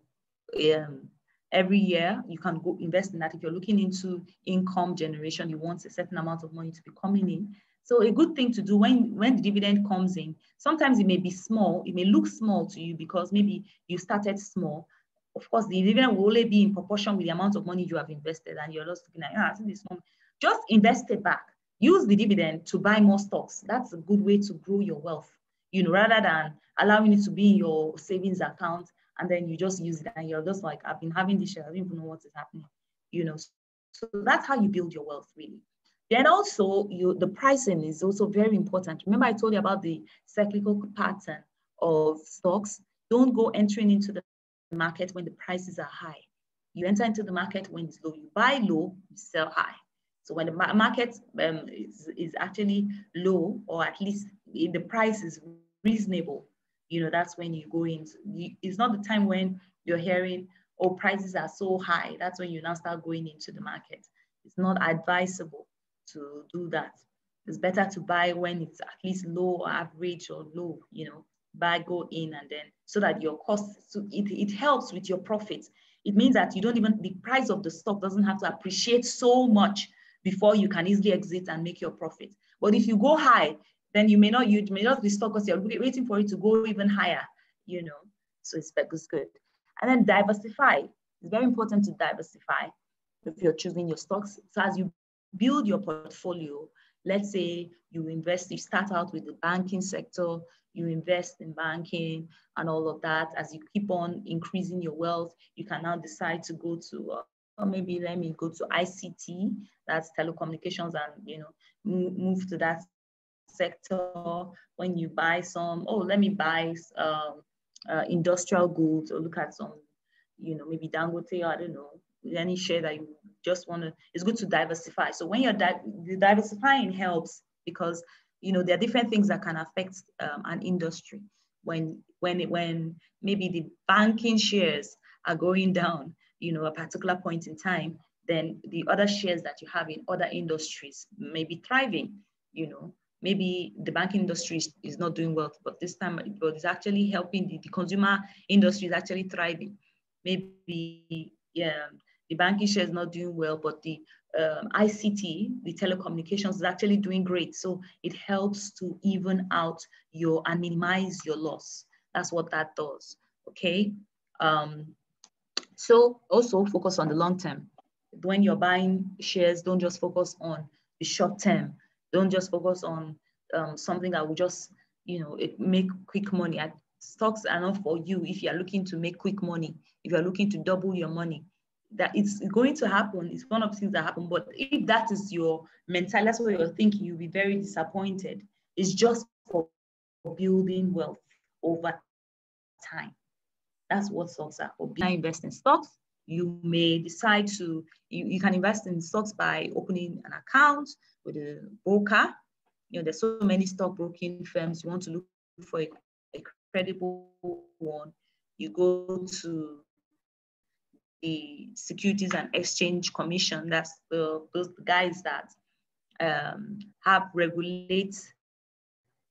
um, every year you can go invest in that. If you're looking into income generation you want a certain amount of money to be coming in. So a good thing to do when when the dividend comes in sometimes it may be small it may look small to you because maybe you started small. Of course the dividend will only be in proportion with the amount of money you have invested and you're just looking at ah, this one just invest it back. Use the dividend to buy more stocks. That's a good way to grow your wealth you know rather than allowing it to be in your savings account and then you just use it and you're just like, I've been having this share, I don't even know what is happening, you know. So that's how you build your wealth really. Then also you the pricing is also very important. Remember I told you about the cyclical pattern of stocks. Don't go entering into the market when the prices are high. You enter into the market when it's low. You buy low, you sell high. So when the market um, is, is actually low, or at least the price is reasonable, you know, that's when you go in. it's not the time when you're hearing, oh, prices are so high. That's when you now start going into the market. It's not advisable to do that. It's better to buy when it's at least low or average or low, you know, buy, go in and then so that your cost, so it, it helps with your profits. It means that you don't even, the price of the stock doesn't have to appreciate so much before you can easily exit and make your profit. But if you go high, then you may not, you may not be stuck because you're waiting for it to go even higher, you know. So it's, it's good. And then diversify. It's very important to diversify if you're choosing your stocks. So as you build your portfolio, let's say you invest, you start out with the banking sector, you invest in banking and all of that. As you keep on increasing your wealth, you can now decide to go to, uh, or maybe let me go to ICT, that's telecommunications, and you know, move to that sector when you buy some, oh, let me buy um, uh, industrial goods or look at some, you know, maybe Dangote, I don't know, any share that you just want to, it's good to diversify. So when you're di diversifying helps because you know, there are different things that can affect um, an industry when when when maybe the banking shares are going down, you know, a particular point in time, then the other shares that you have in other industries may be thriving, you know. Maybe the banking industry is, not doing well, but this time it's actually helping the, the consumer industry is actually thriving. Maybe yeah, the banking share is not doing well, but the um, ICT, the telecommunications is actually doing great. So it helps to even out your and minimize your loss. That's what that does, okay? Um, so also focus on the long term. When you're buying shares, don't just focus on the short term. Don't just focus on um, something that will just, you know, make quick money. Stocks are not for you if you're looking to make quick money, if you're looking to double your money that it's going to happen. It's one of the things that happen. But if that is your mentality, that's what you're thinking, you'll be very disappointed. It's just for building wealth over time. That's what stocks are for. Being invest in stocks, you may decide to, you, you can invest in stocks by opening an account with a broker. You know, there's so many stock broking firms. You want to look for a, a credible one. You go to the Securities and Exchange Commission. That's the those guys that um, have regulate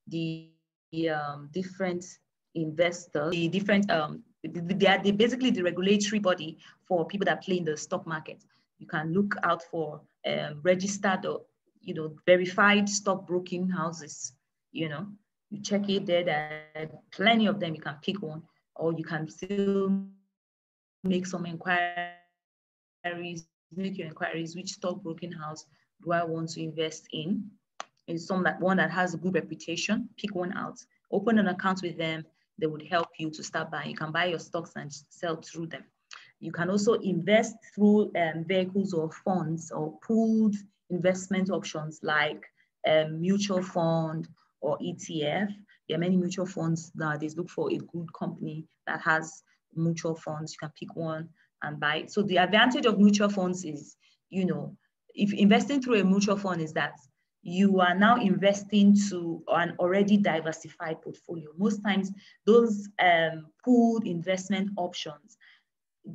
the, the um, different investors, the different um, they are basically the regulatory body for people that play in the stock market. You can look out for um, registered or you know verified stock broking houses. You know, you check it there. There are plenty of them. You can pick one, or you can still make some inquiries, make your inquiries, which stockbroking house do I want to invest in? Is some that one that has a good reputation, pick one out, open an account with them. They would help you to start buying. You can buy your stocks and sell through them. You can also invest through um, vehicles or funds or pooled investment options like um, mutual fund or ETF. There are many mutual funds nowadays. Look for a good company that has mutual funds. You can pick one and buy. So the advantage of mutual funds is, you know, if investing through a mutual fund is that you are now investing to an already diversified portfolio. Most times those um, pooled investment options,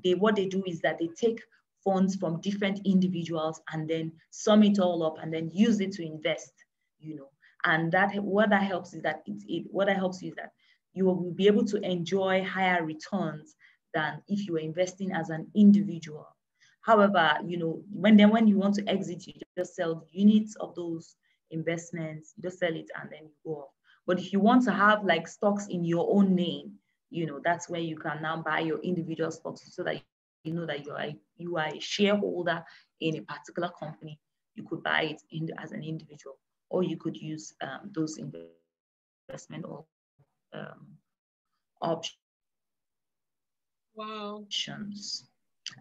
they what they do is that they take funds from different individuals and then sum it all up and then use it to invest, you know. And that what that helps is that it, it what that helps you is that you will be able to enjoy higher returns than if you were investing as an individual. However, you know, when then when you want to exit, you just sell units of those investments, you just sell it and then you go off. But if you want to have like stocks in your own name, you know, that's where you can now buy your individual stocks so that you know that you are you are a shareholder in a particular company. You could buy it in, as an individual, or you could use um, those investment or um, options. Wow.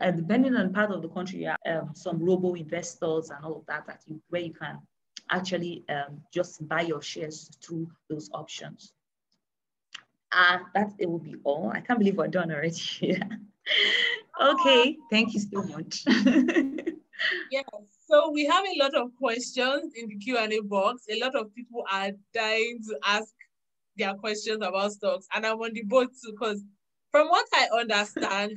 Uh, depending on part of the country, you um, some robo investors and all of that, that you, where you can actually um, just buy your shares through those options. And that it will be all. I can't believe we're done already. okay, thank you so much. yes, so we have a lot of questions in the Q&A box. A lot of people are dying to ask their questions about stocks. And I'm on the boat too, because from what I understand,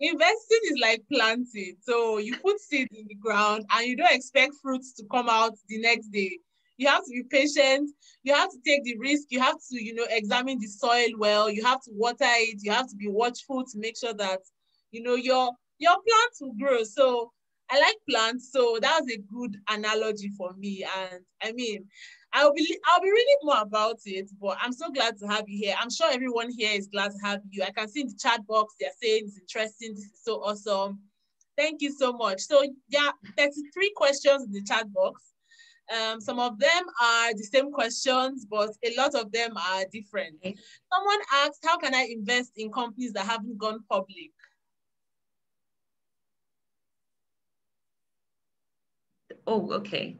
investing is like planting. So you put seed in the ground and you don't expect fruits to come out the next day. You have to be patient. You have to take the risk. You have to, you know, examine the soil well. You have to water it. You have to be watchful to make sure that, you know, your your plants will grow. So I like plants, so that was a good analogy for me. And I mean, I'll be I'll be reading more about it, but I'm so glad to have you here. I'm sure everyone here is glad to have you. I can see in the chat box they're saying it's interesting. This is so awesome. Thank you so much. So yeah, 33 questions in the chat box. Um, some of them are the same questions, but a lot of them are different. Okay. Someone asked, how can I invest in companies that haven't gone public? Oh, okay.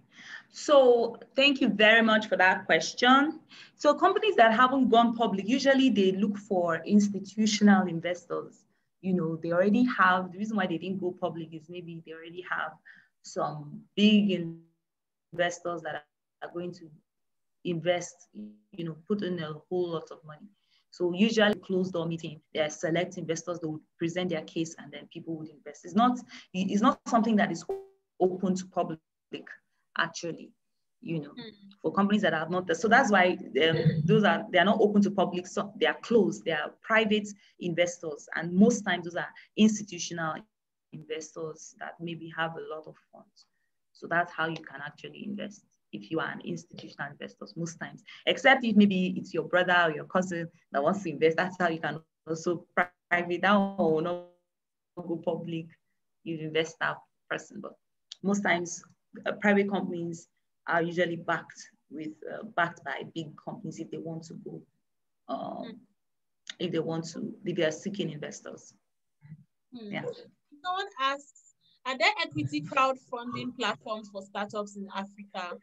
So thank you very much for that question. So companies that haven't gone public, usually they look for institutional investors. You know, they already have, the reason why they didn't go public is maybe they already have some big investors that are going to invest, you know, put in a whole lot of money. So usually closed door meeting, they select investors, they would present their case and then people would invest. It's not, it's not something that is open to public actually, you know, mm. for companies that are not. So that's why um, those are, they are not open to public, so they are closed, they are private investors. And most times those are institutional investors that maybe have a lot of funds. So that's how you can actually invest if you are an institutional investor most times, except if maybe it's your brother or your cousin that wants to invest. That's how you can also private down or not go public. You invest that person, but most times uh, private companies are usually backed with uh, backed by big companies if they want to go, um, mm. if they want to, if they are seeking investors. Mm. Yeah. Someone asks are there equity crowdfunding platforms for startups in Africa?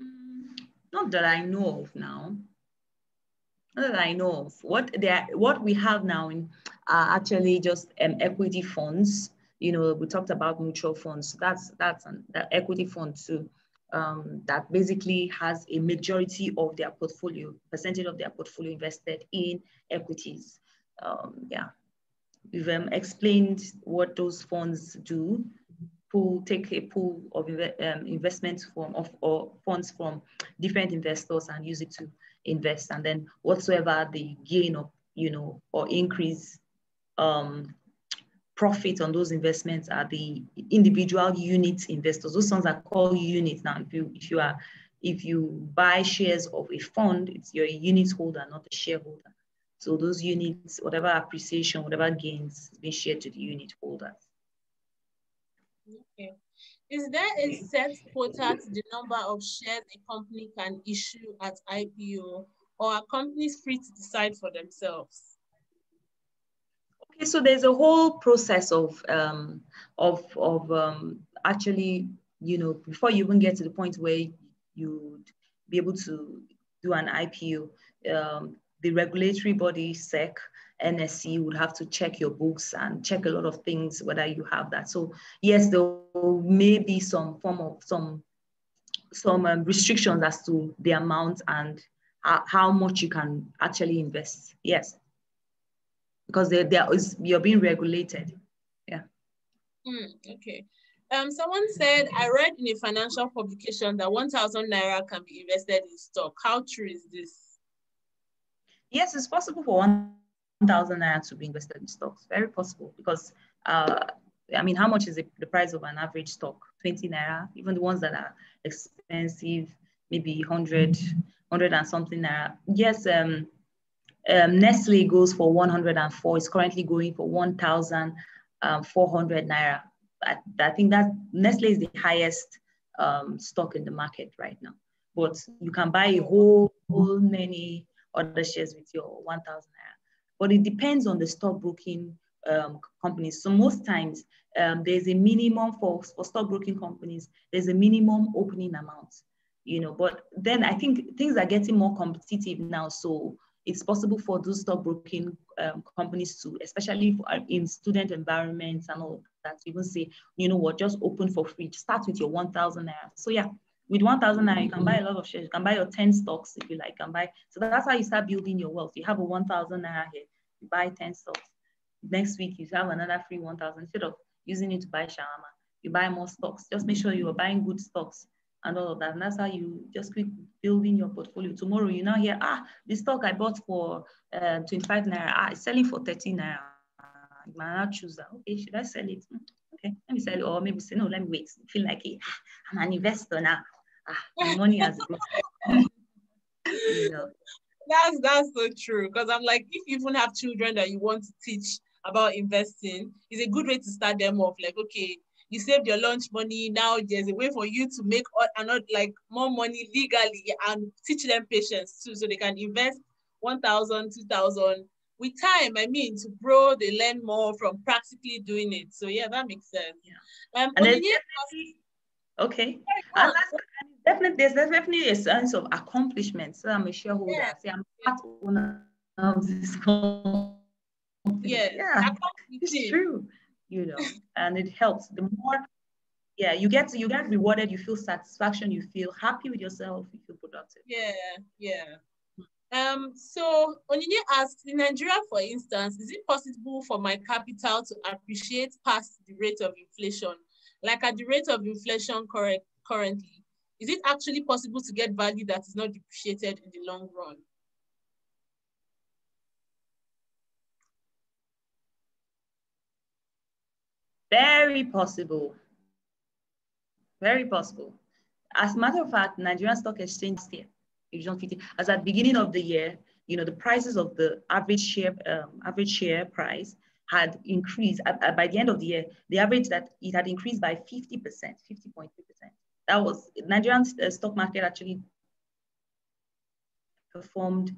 Mm, not that I know of now. That I know of. What they are, what we have now in are actually just um, equity funds. You know, we talked about mutual funds. That's that's an that equity fund too um, that basically has a majority of their portfolio, percentage of their portfolio invested in equities. Um, yeah, we've um, explained what those funds do. Pool, take a pool of um, investments from of or funds from different investors and use it to invest, and then whatsoever the gain of you know or increase um, profit on those investments are the individual unit investors. Those ones are called units now. If you if you are if you buy shares of a fund, it's you're unit holder, not a shareholder. So those units, whatever appreciation, whatever gains, is being shared to the unit holders. Okay. Is there a set quota to the number of shares a company can issue at IPO, or are companies free to decide for themselves? Okay, so there's a whole process of um, of of um, actually, you know, before you even get to the point where you'd be able to do an IPO, um, the regulatory body SEC NSE would have to check your books and check a lot of things whether you have that. So yes, there may be some form of some some um, restrictions as to the amount and how, how much you can actually invest. Yes because there, there is you're being regulated. Yeah. Mm, okay. Um, someone said, I read in a financial publication that 1,000 Naira can be invested in stock. How true is this? Yes, it's possible for 1,000 Naira to be invested in stocks. Very possible because, uh, I mean, how much is the, the price of an average stock? 20 Naira, even the ones that are expensive, maybe 100, 100 and something Naira. Yes, um, um, Nestle goes for 104. It's currently going for 1,400 um, naira. I, I, think that Nestle is the highest um, stock in the market right now. But you can buy a whole, whole many other shares with your 1,000 naira. But it depends on the stockbroking um, companies. So most times um, there's a minimum for, for stockbroking companies, there's a minimum opening amount, you know, but then I think things are getting more competitive now. So it's possible for those stockbroking um, companies to, especially uh, in student environments and all that, even say, you know what, just open for free. Start with your 1,000 naira. So yeah, with 1,000 naira, you can buy a lot of shares. You can buy your 10 stocks if you like, You can buy. So that's how you start building your wealth. You have a 1,000 naira here, you buy 10 stocks. Next week, you have another free 1,000. Instead of using it to buy shawarma, you buy more stocks. Just make sure you are buying good stocks and all of that. And that's how you just keep building your portfolio. Tomorrow you now hear, ah, this stock I bought for uh, 25 naira, ah, it's selling for 30 naira. You might not choose that. Okay, should I sell it? Hmm, okay, let me sell it. Or maybe say, no, let me wait. feel like it. I'm an investor now. Ah, money has grown. you know. That's that's so true. Because I'm like, if you even have children that you want to teach about investing, it's a good way to start them off. Like, okay, you saved your lunch money. Now there's a way for you to make another like more money legally and teach them patience too, so they can invest 1,000, 2,000 with time. I mean, to grow, they learn more from practically doing it. So yeah, that makes sense. Yeah. Um, and then, okay. And definitely, there's definitely a sense of accomplishment. So I'm a shareholder. Yeah. See, I'm part owner of this company. Yes. Yeah, it's true you know, and it helps. The more, yeah, you get you get rewarded, you feel satisfaction, you feel happy with yourself, you feel productive. Yeah, yeah. Um, so Onyinye asks, in Nigeria, for instance, is it possible for my capital to appreciate past the rate of inflation? Like at the rate of inflation correct currently, is it actually possible to get value that is not depreciated in the long run? Very possible. Very possible. As a matter of fact, Nigerian Stock Exchange here, as at beginning of the year, you know, the prices of the average share, um, average share price had increased at, by the end of the year, the average that it had increased by 50%, 50.3%. That was Nigerian uh, stock market actually performed,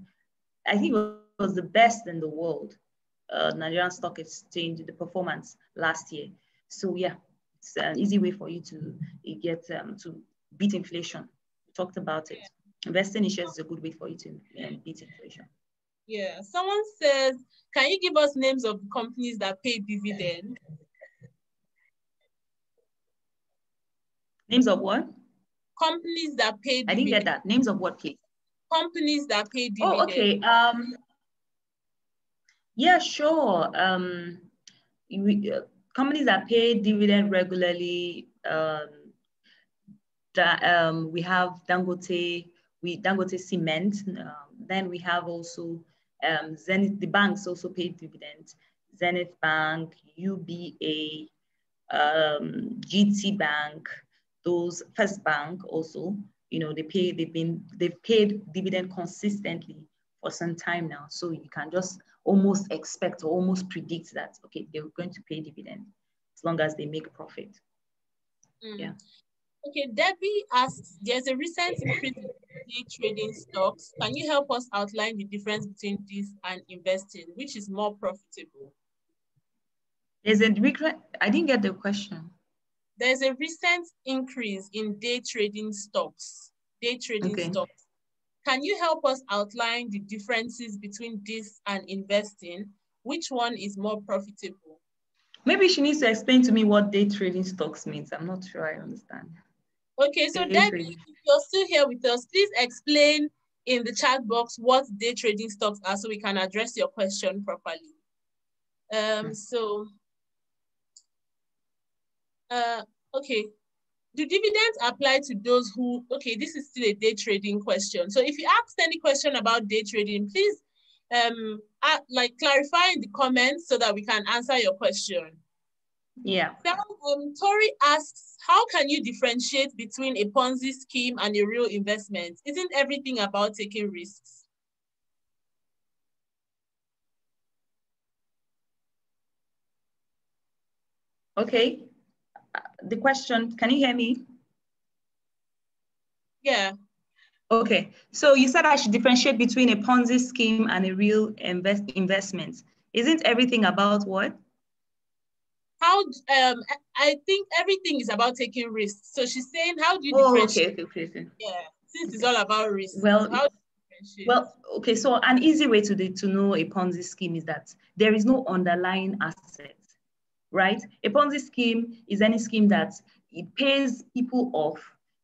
I think was the best in the world uh, Nigerian Stock Exchange, the performance last year. So yeah, it's an easy way for you to get um, to beat inflation. We talked about it. Investing in shares is a good way for you to um, beat inflation. Yeah, someone says, can you give us names of companies that pay dividend? Names of what? Companies that pay dividend. I didn't get that. Names of what, please? Companies that pay dividend. Oh, okay. Um, yeah, sure. Um, we, uh, companies that pay dividend regularly, um, that, um, we have Dangote, we Dangote Cement. Um, then we have also um, Zenith, the banks also pay dividends. Zenith Bank, UBA, um, GT Bank, those First Bank also, you know, they pay, they've been, they've paid dividend consistently for some time now. So you can just almost expect or almost predict that, okay, they're going to pay dividend as long as they make profit. Mm. Yeah. Okay, Debbie asks, there's a recent increase in day trading stocks. Can you help us outline the difference between this and investing? Which is more profitable? There's a I didn't get the question. There's a recent increase in day trading stocks, day trading okay. stocks. Can you help us outline the differences between this and investing? Which one is more profitable? Maybe she needs to explain to me what day trading stocks means. I'm not sure I understand. Okay, so then if you're still here with us, please explain in the chat box what day trading stocks are so we can address your question properly. Um, hmm. so, uh, okay, do dividends apply to those who, okay, this is still a day trading question. So if you ask any question about day trading, please um, add, like clarify in the comments so that we can answer your question. Yeah. Now, um, Tori asks, how can you differentiate between a Ponzi scheme and a real investment? Isn't everything about taking risks? Okay, the question, can you hear me? Yeah. Okay, so you said I should differentiate between a Ponzi scheme and a real invest investment. Isn't everything about what? How, um, I think everything is about taking risks. So she's saying, how do you oh, differentiate? Okay, okay, okay. Yeah, since it's all about risk. Well, so well, okay, so an easy way to, to know a Ponzi scheme is that there is no underlying asset right? A Ponzi scheme is any scheme that it pays people off.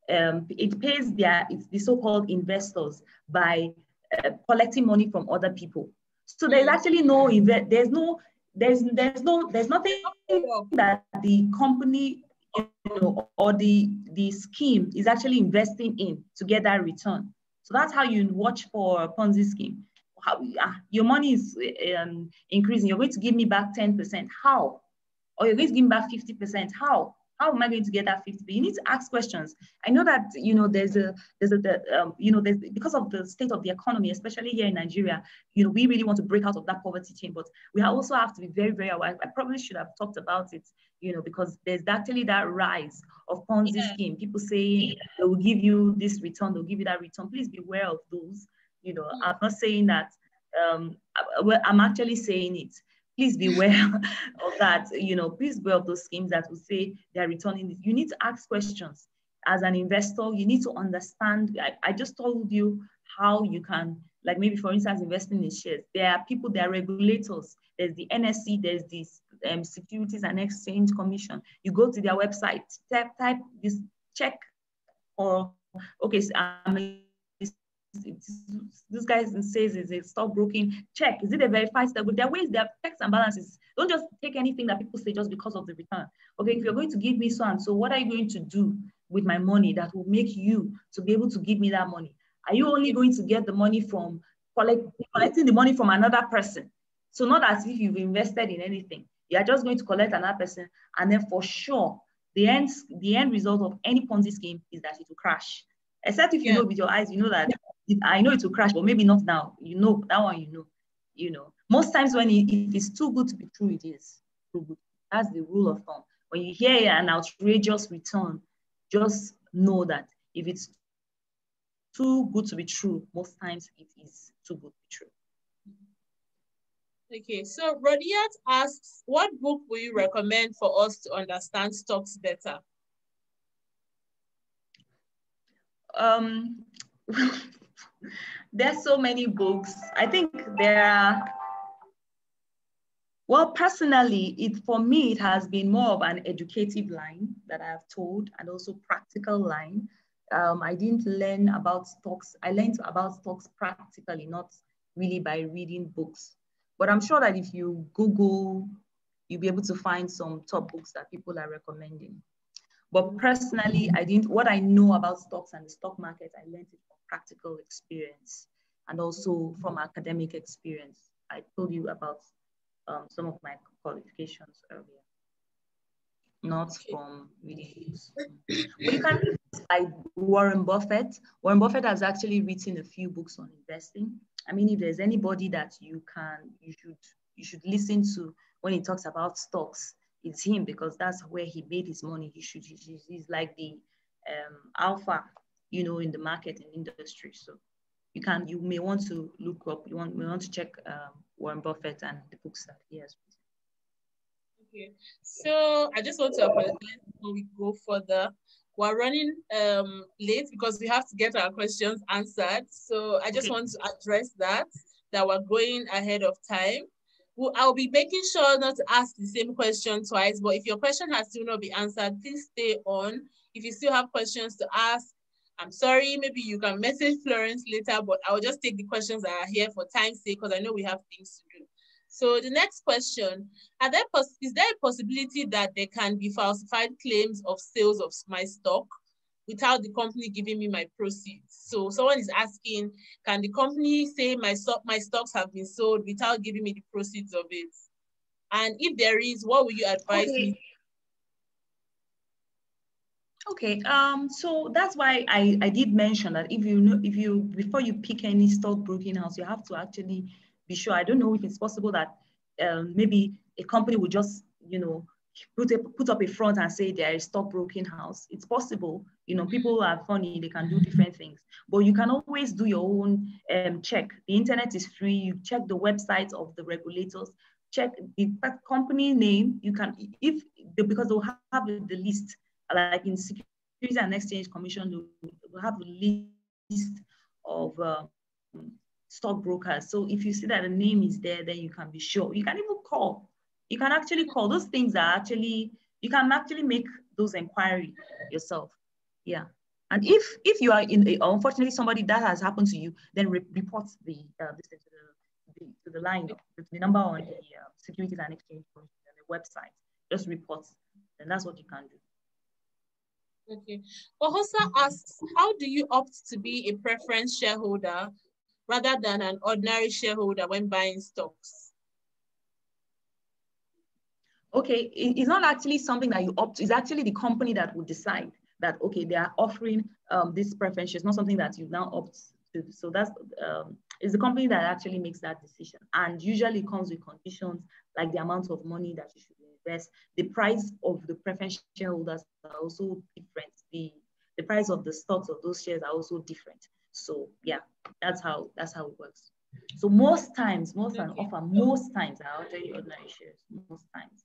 Um, it pays their it's the so-called investors by uh, collecting money from other people. So there's actually no there's no there's there's no there's nothing that the company you know or the the scheme is actually investing in to get that return. So that's how you watch for a Ponzi scheme. How, uh, your money is um, increasing. You're going to give me back 10%. How? Or you're going to give me back 50%. How? How am I going to get that 50? You need to ask questions. I know that you know there's a there's a the, um, you know there's because of the state of the economy, especially here in Nigeria. You know we really want to break out of that poverty chain, but we also have to be very very aware. I probably should have talked about it, you know, because there's actually that rise of Ponzi yeah. scheme. People saying they will give you this return, they'll give you that return. Please beware of those. You know, mm. I'm not saying that. Um, I'm actually saying it please beware of that. You know, please beware of those schemes that will say they're returning. You need to ask questions. As an investor, you need to understand. I, I just told you how you can, like maybe for instance, investing in shares. There are people, there are regulators. There's the NSE, there's this um, Securities and Exchange Commission. You go to their website, type, type this check or, okay, so I'm this guy says is a stockbroking check. Is it a verified stock? There are ways, there are checks and balances. Don't just take anything that people say just because of the return. Okay, if you're going to give me so and so, what are you going to do with my money that will make you to be able to give me that money? Are you only going to get the money from collect, collecting the money from another person? So not as if you've invested in anything. You are just going to collect another person, and then for sure, the end the end result of any Ponzi scheme is that it will crash. Except if you yeah. know with your eyes, you know that I know it will crash, but maybe not now. You know that one. You know, you know. Most times when it, it's too good to be true, it is too good. That's the rule of thumb. When you hear an outrageous return, just know that if it's too good to be true, most times it is too good to be true. Okay, so Rodiat asks, what book will you recommend for us to understand stocks better? Um, there's so many books. I think there are, well, personally, it for me, it has been more of an educative line that I have told and also practical line. Um, I didn't learn about stocks. I learned about stocks practically, not really by reading books. But I'm sure that if you Google, you'll be able to find some top books that people are recommending. But personally, I didn't, what I know about stocks and the stock market, I learned it practical experience and also from academic experience. I told you about um, some of my qualifications earlier, not from reading books. Can by Warren Buffett. Warren Buffett has actually written a few books on investing. I mean, if there's anybody that you can, you should, you should listen to when he talks about stocks, it's him because that's where he made his money. He should, he's like the um, alpha, you know, in the market and industry. So you can, you may want to look up, you want, may want to check um, Warren Buffett and the books that he has written. Okay, so I just want to apologize before we go further. We're running um, late because we have to get our questions answered. So I just want to address that, that we're going ahead of time. Well, I'll be making sure not to ask the same question twice, but if your question has still not been answered, please stay on. If you still have questions to ask, I'm sorry, maybe you can message Florence later, but I'll just take the questions that are here for time's sake because I know we have things to do. So the next question, are there is there a possibility that there can be falsified claims of sales of my stock without the company giving me my proceeds? So someone is asking, can the company say my stock my stocks have been sold without giving me the proceeds of it? And if there is, what would you advise okay. me? Okay, um, so that's why I, I did mention that if you know if you before you pick any stock broking house, you have to actually be sure. I don't know if it's possible that um, maybe a company would just, you know, put, a, put up a front and say they're a stockbroking house. It's possible. You know, people are funny, they can do different things. But you can always do your own um, check. The internet is free. You check the websites of the regulators, check the company name. You can, if, because they'll have the list, like in Securities and Exchange Commission, they'll have a list of um, stockbrokers. So if you see that the name is there, then you can be sure. You can even call. You can actually call. Those things are actually, you can actually make those inquiry yourself. Yeah. And if if you are in, a, unfortunately, somebody that has happened to you, then re report the, uh, the, the, to the line, the number on the uh, Securities and Exchange Commission, the website. Just report, and that's what you can do. Okay. Ohosa asks, how do you opt to be a preference shareholder rather than an ordinary shareholder when buying stocks? Okay, it's not actually something that you opt, it's actually the company that will decide that, okay, they are offering um, this preference. It's not something that you now opt to. So that's, um, it's the company that actually makes that decision. And usually comes with conditions like the amount of money that you should invest. The price of the preference shareholders are also different. The, the price of the stocks of those shares are also different. So yeah, that's how that's how it works. So most times, most okay. offer, most times tell you ordinary shares, most times.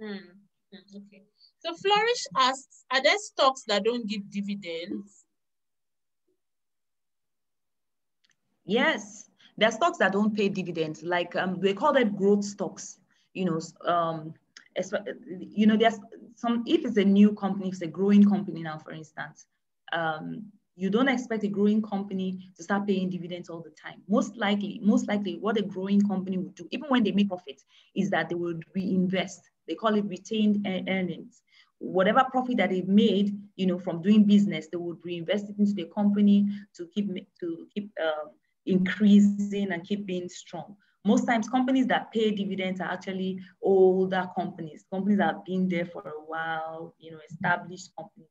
Hmm. Okay. So Flourish asks, are there stocks that don't give dividends? Yes, there are stocks that don't pay dividends. Like um, they call them growth stocks. You know, um, you know, there's some, if it's a new company, if it's a growing company now, for instance, um, you don't expect a growing company to start paying dividends all the time. Most likely, most likely what a growing company would do, even when they make profit, is that they would reinvest. They call it retained earnings. Whatever profit that they've made, you know, from doing business, they would reinvest it into the company to keep to keep um, increasing and keep being strong. Most times, companies that pay dividends are actually older companies, companies that have been there for a while, you know, established companies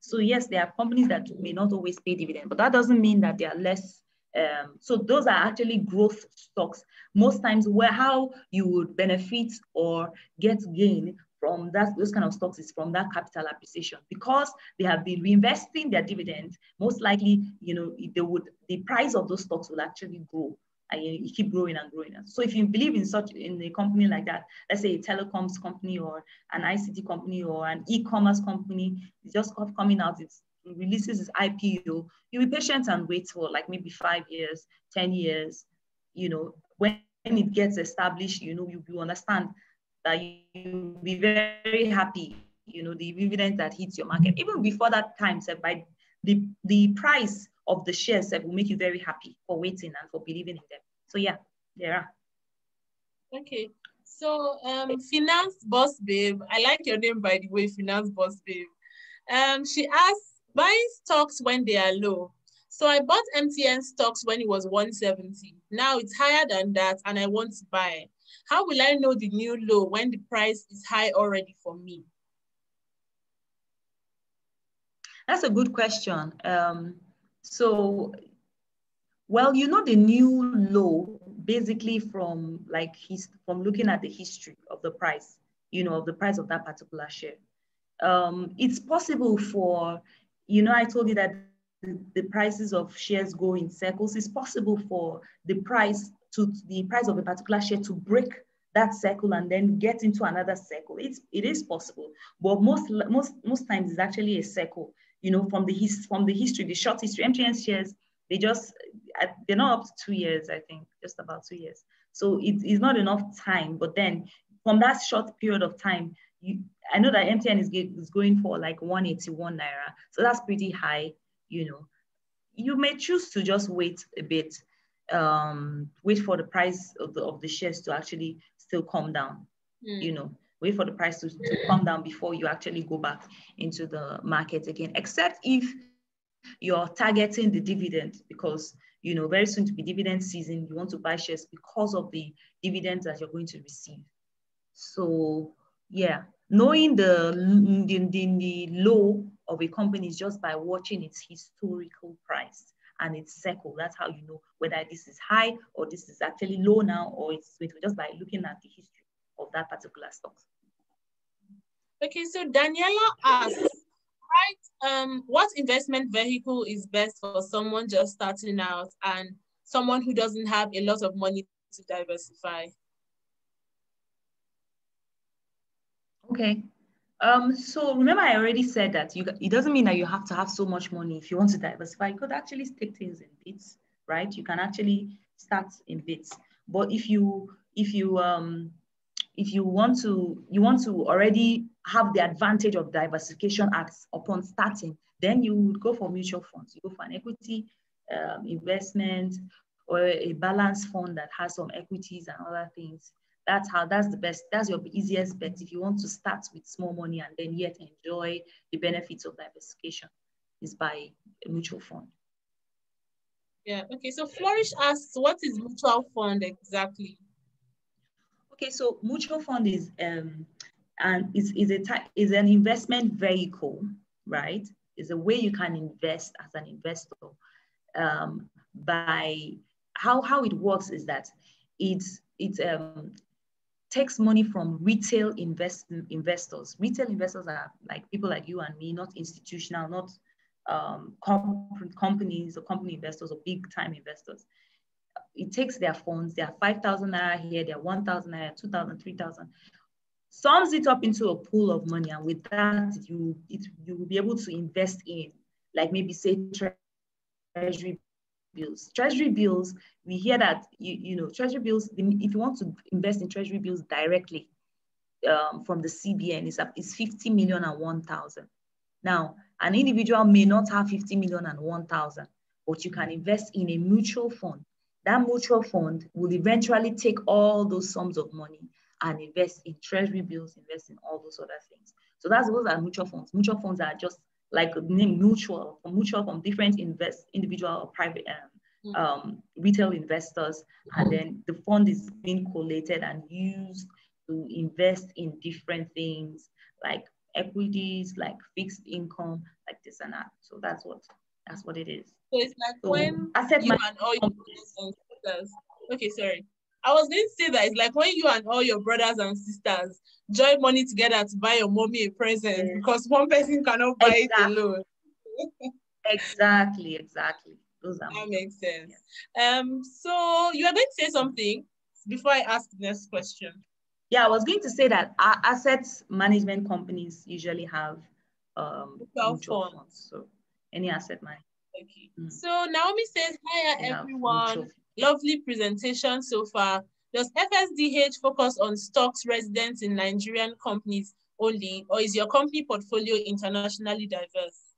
so yes, there are companies that may not always pay dividend, but that doesn't mean that they are less. Um, so those are actually growth stocks. Most times where how you would benefit or get gain from that those kind of stocks is from that capital appreciation because they have been reinvesting their dividends most likely you know they would the price of those stocks will actually grow and you, you, keep growing and growing. So if you believe in such in a company like that, let's say a telecoms company or an ICT company or an e-commerce company, just coming out, it releases its IPO, you be patient and wait for like maybe five years, 10 years, you know, when it gets established, you know, you, you understand that you'll be very happy, you know, the dividend that hits your market. Even before that time, so by the, the price of the shares that will make you very happy for waiting and for believing in them. So yeah, there are. Okay. So um, Finance Boss Babe, I like your name by the way, Finance Boss Babe. Um, she asked, buying stocks when they are low. So I bought MTN stocks when it was 170. Now it's higher than that and I want to buy. How will I know the new low when the price is high already for me? That's a good question. Um, so, well, you know the new low basically from like his from looking at the history of the price, you know, of the price of that particular share. Um, it's possible for, you know, I told you that the, the prices of shares go in circles. It's possible for the price to the price of a particular share to break that circle and then get into another circle. It's it is possible, but most most most times it's actually a circle you know, from the his from the history, the short history, MTN shares, they just uh, they're not up to two years, I think, just about two years. So it is not enough time. But then from that short period of time, you I know that MTN is, is going for like 181 naira. So that's pretty high, you know. You may choose to just wait a bit, um, wait for the price of the of the shares to actually still come down, mm. you know wait for the price to, to come down before you actually go back into the market again, except if you're targeting the dividend because you know very soon to be dividend season you want to buy shares because of the dividends that you're going to receive so yeah knowing the the, the, the low of a company is just by watching its historical price and its cycle that's how you know whether this is high or this is actually low now or it's just by looking at the history of that particular stock. Okay, so Daniela asks, right, um, what investment vehicle is best for someone just starting out and someone who doesn't have a lot of money to diversify? Okay. Um, so remember I already said that you it doesn't mean that you have to have so much money if you want to diversify. You could actually stick things in bits, right? You can actually start in bits. But if you if you um if you want to you want to already have the advantage of diversification acts upon starting, then you would go for mutual funds. You go for an equity um, investment or a balanced fund that has some equities and other things. That's how, that's the best, that's your easiest bet if you want to start with small money and then yet enjoy the benefits of diversification is by a mutual fund. Yeah, okay. So Flourish asks, what is mutual fund exactly? Okay, so mutual fund is um, and is, is, a is an investment vehicle, right? Is a way you can invest as an investor um, by how, how it works is that it, it um, takes money from retail invest, investors. Retail investors are like people like you and me, not institutional, not um, companies or company investors or big time investors. It takes their funds, they are 5,000 naira here, they are 1,000 naira, 2,000, 3,000 sums it up into a pool of money, and with that, you it, you will be able to invest in, like maybe say treasury bills. Treasury bills, we hear that, you, you know, treasury bills, if you want to invest in treasury bills directly um, from the CBN, is up is 50 million and 1,000. Now, an individual may not have 50 million and 1,000, but you can invest in a mutual fund. That mutual fund will eventually take all those sums of money and invest in treasury bills, invest in all those other things. So that's those are mutual funds. Mutual funds are just like name mutual, mutual from different invest individual or private um, mm. um, retail investors, and then the fund is being collated and used to invest in different things like equities, like fixed income, like this and that. So that's what that's what it is. So it's like so when asset you and all your sisters. Okay, sorry. I was going to say that it's like when you and all your brothers and sisters join money together to buy your mommy a present yes. because one person cannot buy exactly. it alone. exactly, exactly. Those are that makes sense. Um, so you are going to say something before I ask the next question. Yeah, I was going to say that our asset management companies usually have um, mutual funds. funds. So any asset. Okay. Mm. So Naomi says, hi everyone. Lovely presentation so far. Does FSDH focus on stocks residents in Nigerian companies only, or is your company portfolio internationally diverse?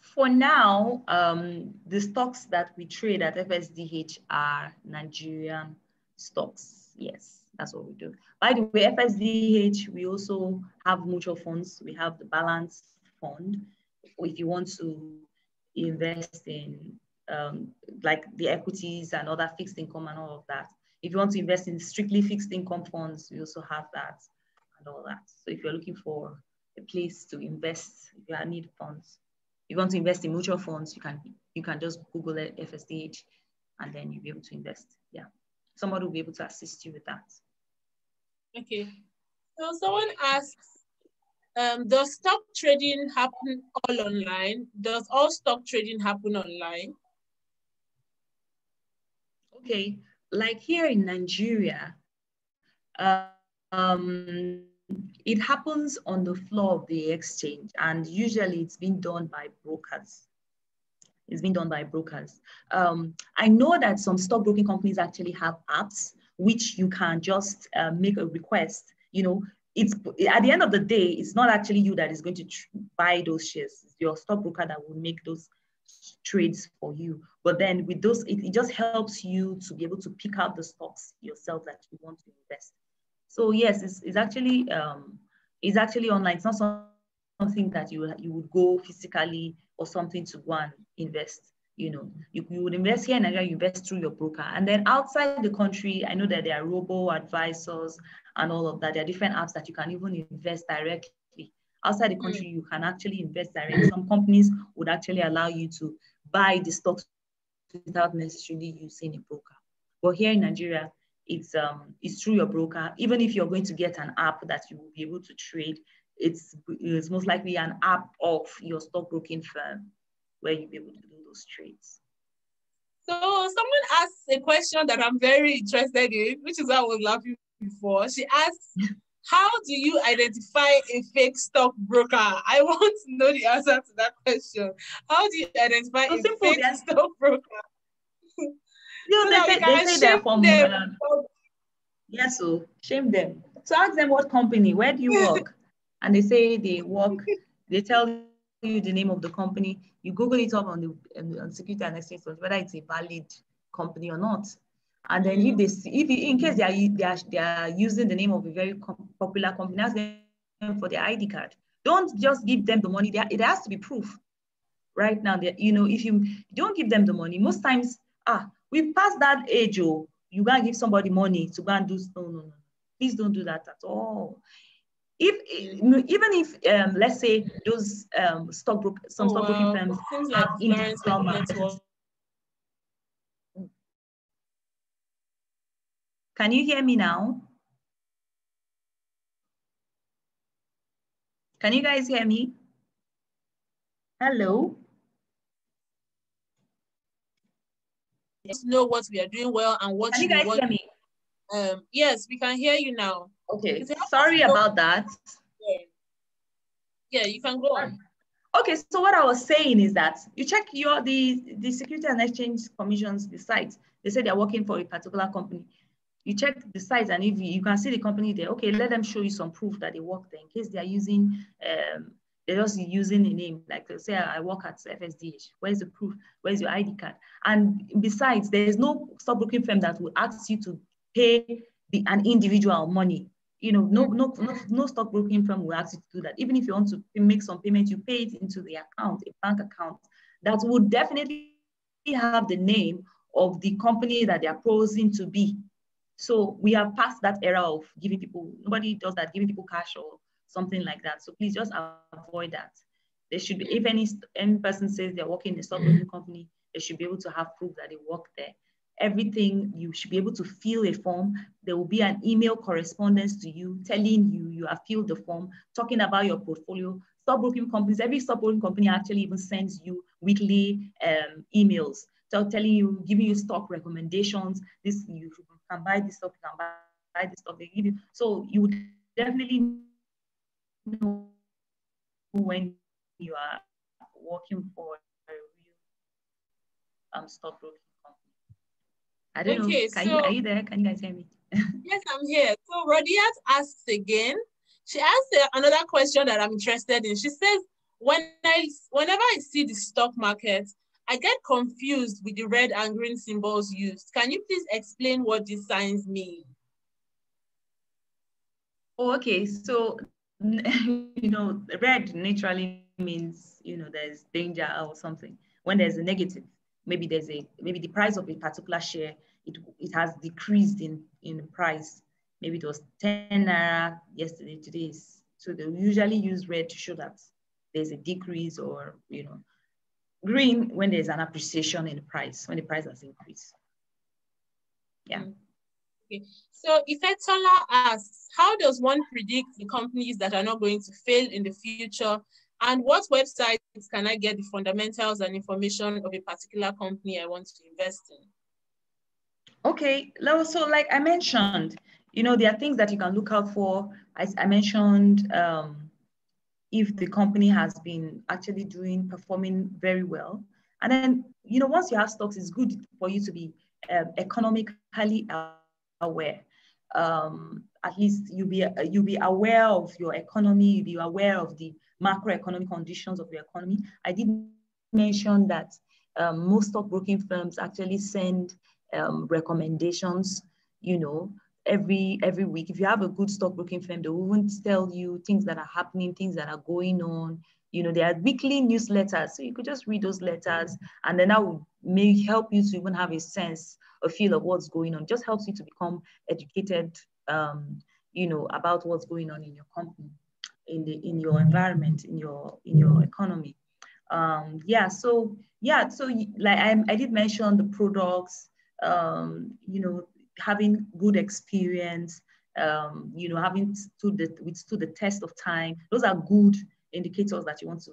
For now, um, the stocks that we trade at FSDH are Nigerian stocks. Yes, that's what we do. By the way, FSDH, we also have mutual funds. We have the balance fund. If you want to invest in um, like the equities and other fixed income and all of that. If you want to invest in strictly fixed income funds, we also have that and all that. So if you're looking for a place to invest, if you need funds, if you want to invest in mutual funds, you can you can just Google it, FSDH and then you'll be able to invest. Yeah. Somebody will be able to assist you with that. Okay. So someone asks, um, does stock trading happen all online? Does all stock trading happen online? Okay, like here in Nigeria, uh, um, it happens on the floor of the exchange and usually it's been done by brokers. It's been done by brokers. Um, I know that some stockbroking companies actually have apps which you can just uh, make a request. You know, it's at the end of the day, it's not actually you that is going to buy those shares. It's your stockbroker that will make those trades for you. But then with those, it, it just helps you to be able to pick out the stocks yourself that you want to invest. So yes, it's, it's actually um, it's actually online. It's not something that you you would go physically or something to go and invest. You know, you, you would invest here in Nigeria, you invest through your broker. And then outside the country, I know that there are robo advisors and all of that. There are different apps that you can even invest directly outside the country, you can actually invest directly. Some companies would actually allow you to buy the stocks without necessarily using a broker. But here in Nigeria, it's um it's through your broker. Even if you're going to get an app that you will be able to trade, it's it's most likely an app of your stockbroking firm where you'll be able to do those trades. So someone asked a question that I'm very interested in, which is why I was laughing before. She asked, how do you identify a fake stockbroker? I want to know the answer to that question. How do you identify so a simple, fake stockbroker? You know, they, say, they say they're from. Um, yes, so shame them. So ask them what company, where do you work? and they say they work, they tell you the name of the company. You Google it up on the on Security and Exchange, whether it's a valid company or not. And then if they see, if in case they are, they are, they are using the name of a very popular company, ask them for their ID card. Don't just give them the money. There, it has to be proof. Right now, that you know, if you don't give them the money, most times, ah, we passed that age, oh, you can't give somebody money to go and do, no, no, no. Please don't do that at all. If even if um, let's say those um, stockbroker, some oh, stockbroking wow. firms Seems like have individual Can you hear me now? Can you guys hear me? Hello? Just know what we are doing well and what can you guys hear me? Um, yes, we can hear you now. Okay, sorry about that. Yeah. yeah, you can go on. Okay, so what I was saying is that you check your the the Security and Exchange Commission's the site. They say they're working for a particular company. You check the site and if you, you can see the company there, okay, let them show you some proof that they work there in case they are using um, they're just using a name. Like say I work at FSDH. Where's the proof? Where's your ID card? And besides, there is no stockbroking firm that will ask you to pay the, an individual money you know, no, no, no, no stockbroking firm will ask you to do that. Even if you want to make some payment, you pay it into the account, a bank account that would definitely have the name of the company that they are posing to be. So we have passed that era of giving people, nobody does that, giving people cash or something like that. So please just avoid that. There should be, if any, any person says they're working in a stockbroking company, they should be able to have proof that they work there everything you should be able to fill a form there will be an email correspondence to you telling you you have filled the form talking about your portfolio stockbroking companies every stockbroking company actually even sends you weekly um, emails telling you giving you stock recommendations this you can buy this stuff you can buy this stuff they give you so you would definitely know when you are working for a real um, stockbroking company. I don't okay, know. Can so, you, are you there? Can you guys hear me? yes, I'm here. So Rodiat asks again. She asked another question that I'm interested in. She says, when I, whenever I see the stock market, I get confused with the red and green symbols used. Can you please explain what these signs mean? Oh, okay. So, you know, red naturally means, you know, there's danger or something. When there's a negative, maybe there's a maybe the price of a particular share it, it has decreased in in price maybe it was 10 naira yesterday today so they usually use red to show that there's a decrease or you know green when there's an appreciation in the price when the price has increased yeah mm. okay so Ifetola asks how does one predict the companies that are not going to fail in the future and what websites can I get the fundamentals and information of a particular company I want to invest in? Okay, so like I mentioned, you know, there are things that you can look out for. As I mentioned, um, if the company has been actually doing, performing very well. And then, you know, once you have stocks, it's good for you to be uh, economically aware. Um, at least you'll be, you'll be aware of your economy, you'll be aware of the macroeconomic conditions of the economy. I did mention that um, most stockbroking firms actually send um, recommendations, you know, every every week. If you have a good stockbroking firm, they will tell you things that are happening, things that are going on. You know, there are weekly newsletters, so you could just read those letters, and then that will may help you to even have a sense, a feel of what's going on. Just helps you to become educated, um, you know, about what's going on in your company in the in your environment in your in your economy um yeah so yeah so like i, I did mention the products um you know having good experience um you know having stood the withstood the test of time those are good indicators that you want to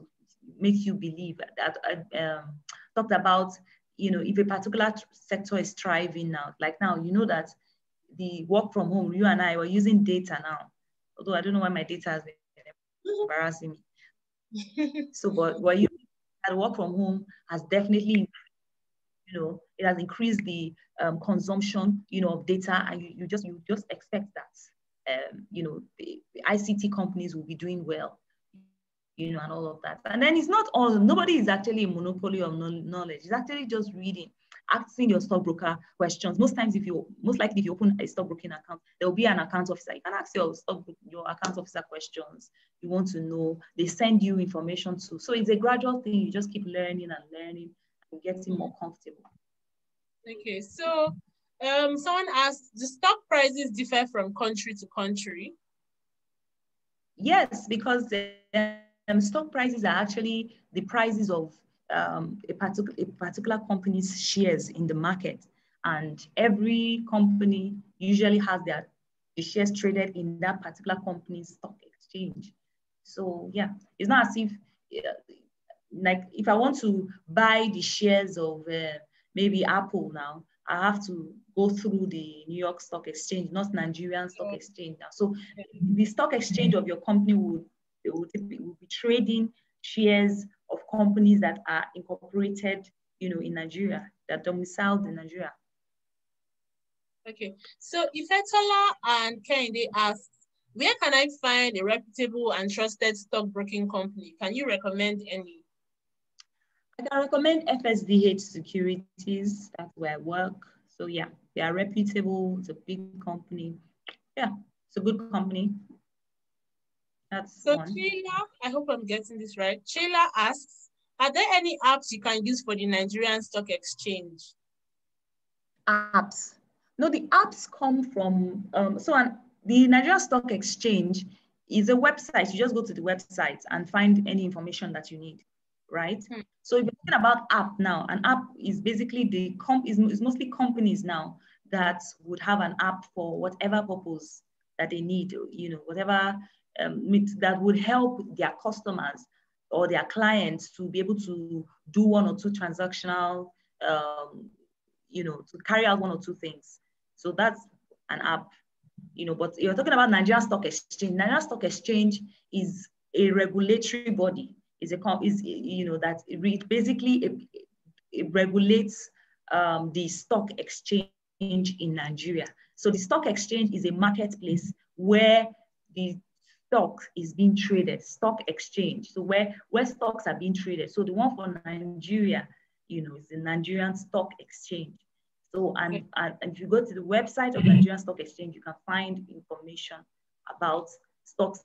make you believe that i um, talked about you know if a particular sector is thriving now like now you know that the work from home you and i were using data now although i don't know why my data has been embarrassing me. so, but what you at work from home has definitely, you know, it has increased the um, consumption, you know, of data, and you, you just you just expect that, um, you know, the, the ICT companies will be doing well, you know, and all of that. And then it's not all. Nobody is actually a monopoly of knowledge. It's actually just reading asking your stockbroker questions. Most times, if you most likely if you open a stockbroking account, there will be an account officer. You can ask your stock your account officer questions. You want to know. They send you information too. So it's a gradual thing. You just keep learning and learning getting more comfortable. Okay, so um, someone asked, do stock prices differ from country to country? Yes, because um, stock prices are actually the prices of um, a, particular, a particular company's shares in the market. And every company usually has their the shares traded in that particular company's stock exchange. So yeah, it's not as if, like if I want to buy the shares of uh, maybe Apple now, I have to go through the New York Stock Exchange, not Nigerian Stock Exchange now. So the stock exchange of your company would, would, would be trading shares of companies that are incorporated, you know, in Nigeria, that domiciled in Nigeria. Okay, so Ifetola and Kende asked, where can I find a reputable and trusted stockbroking company? Can you recommend any? I can recommend FSDH Securities. That's where I work. So yeah, they are reputable. It's a big company. Yeah, it's a good company. That's so one. Sheila, I hope I'm getting this right. Sheila asks, are there any apps you can use for the Nigerian Stock Exchange? Apps. No, the apps come from, um, so an, the Nigerian Stock Exchange is a website. You just go to the website and find any information that you need, right? Hmm. So if you're talking about app now, an app is basically the comp is, is mostly companies now that would have an app for whatever purpose that they need, you know, whatever um, that would help their customers or their clients to be able to do one or two transactional, um, you know, to carry out one or two things. So that's an app, you know, but you're talking about Nigeria Stock Exchange. Nigeria Stock Exchange is a regulatory body, is a, is, you know, that it basically it, it regulates um, the stock exchange in Nigeria. So the stock exchange is a marketplace where the stock is being traded, stock exchange. So where, where stocks are being traded. So the one for Nigeria, you know, is the Nigerian Stock Exchange. So, and, and, if you go to the website of Nigerian Stock Exchange, you can find information about stocks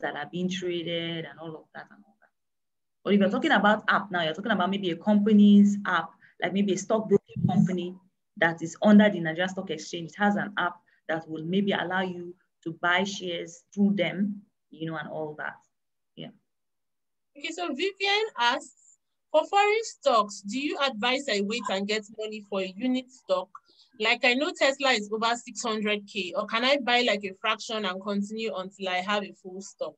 that are being traded and all of that and all that. But if you're talking about app now, you're talking about maybe a company's app, like maybe a stockbroking company that is under the Nigerian Stock Exchange. It has an app that will maybe allow you to buy shares through them, you know, and all that. Yeah. Okay, so Vivian asks, for foreign stocks, do you advise I wait and get money for a unit stock? Like I know Tesla is over 600K, or can I buy like a fraction and continue until I have a full stock?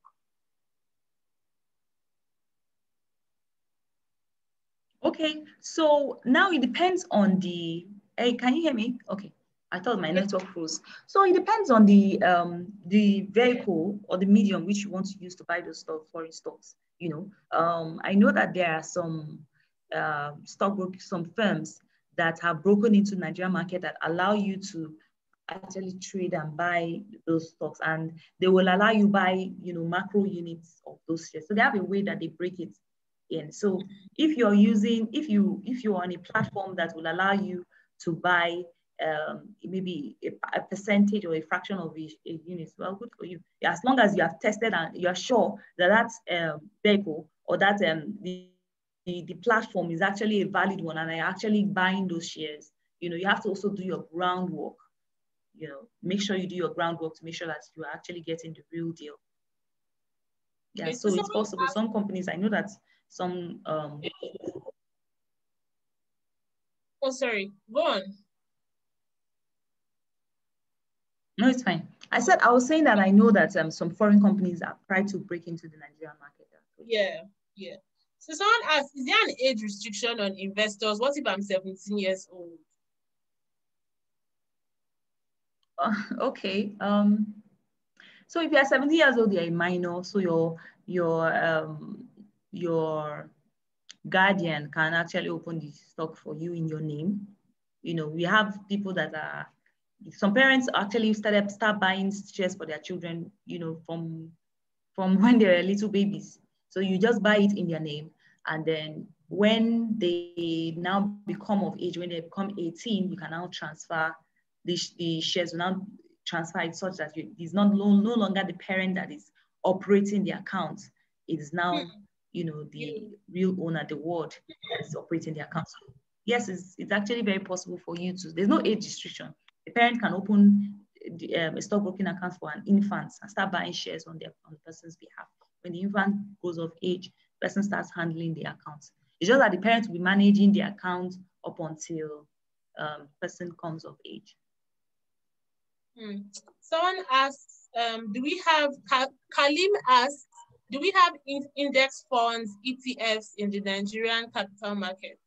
Okay, so now it depends on the, hey, can you hear me? Okay. I thought my network froze. So it depends on the um, the vehicle or the medium which you want to use to buy those stock, foreign stocks. You know, um, I know that there are some uh, stock some firms that have broken into Nigeria market that allow you to actually trade and buy those stocks, and they will allow you buy you know macro units of those shares. So they have a way that they break it in. So if you're using, if you if you're on a platform that will allow you to buy um, maybe a, a, percentage or a fraction of a, a unit. Well, good for you. As long as you have tested and you are sure that that um, vehicle or that um, the, the, the platform is actually a valid one and are actually buying those shares, you know, you have to also do your groundwork. You know, make sure you do your groundwork to make sure that you are actually getting the real deal. Yeah, okay, so, so it's possible. Some companies, I know that some. Um, oh, sorry. Go on. No, it's fine. I said I was saying that I know that um, some foreign companies are trying to break into the Nigerian market. Yeah, yeah. So someone asked, is there an age restriction on investors? What if I'm 17 years old? Uh, okay. Um, so if you're 17 years old, you're a minor, so your your um, your guardian can actually open the stock for you in your name. You know, we have people that are some parents actually started start buying shares for their children, you know, from from when they were little babies. So you just buy it in their name, and then when they now become of age, when they become 18, you can now transfer the, the shares. now transfer it such that you, it's not no, no longer the parent that is operating the account. It is now, hmm. you know, the real owner, the ward that is operating the account. So yes, it's, it's actually very possible for you to. There's no age restriction a parent can open the, um, a stockbroking account for an infant and start buying shares on, their, on the person's behalf. When the infant goes of age, person starts handling the account. It's just that the parents will be managing the account up until um, person comes of age. Hmm. Someone asks, um, do we have, Kalim asks, do we have in index funds, ETFs in the Nigerian capital market?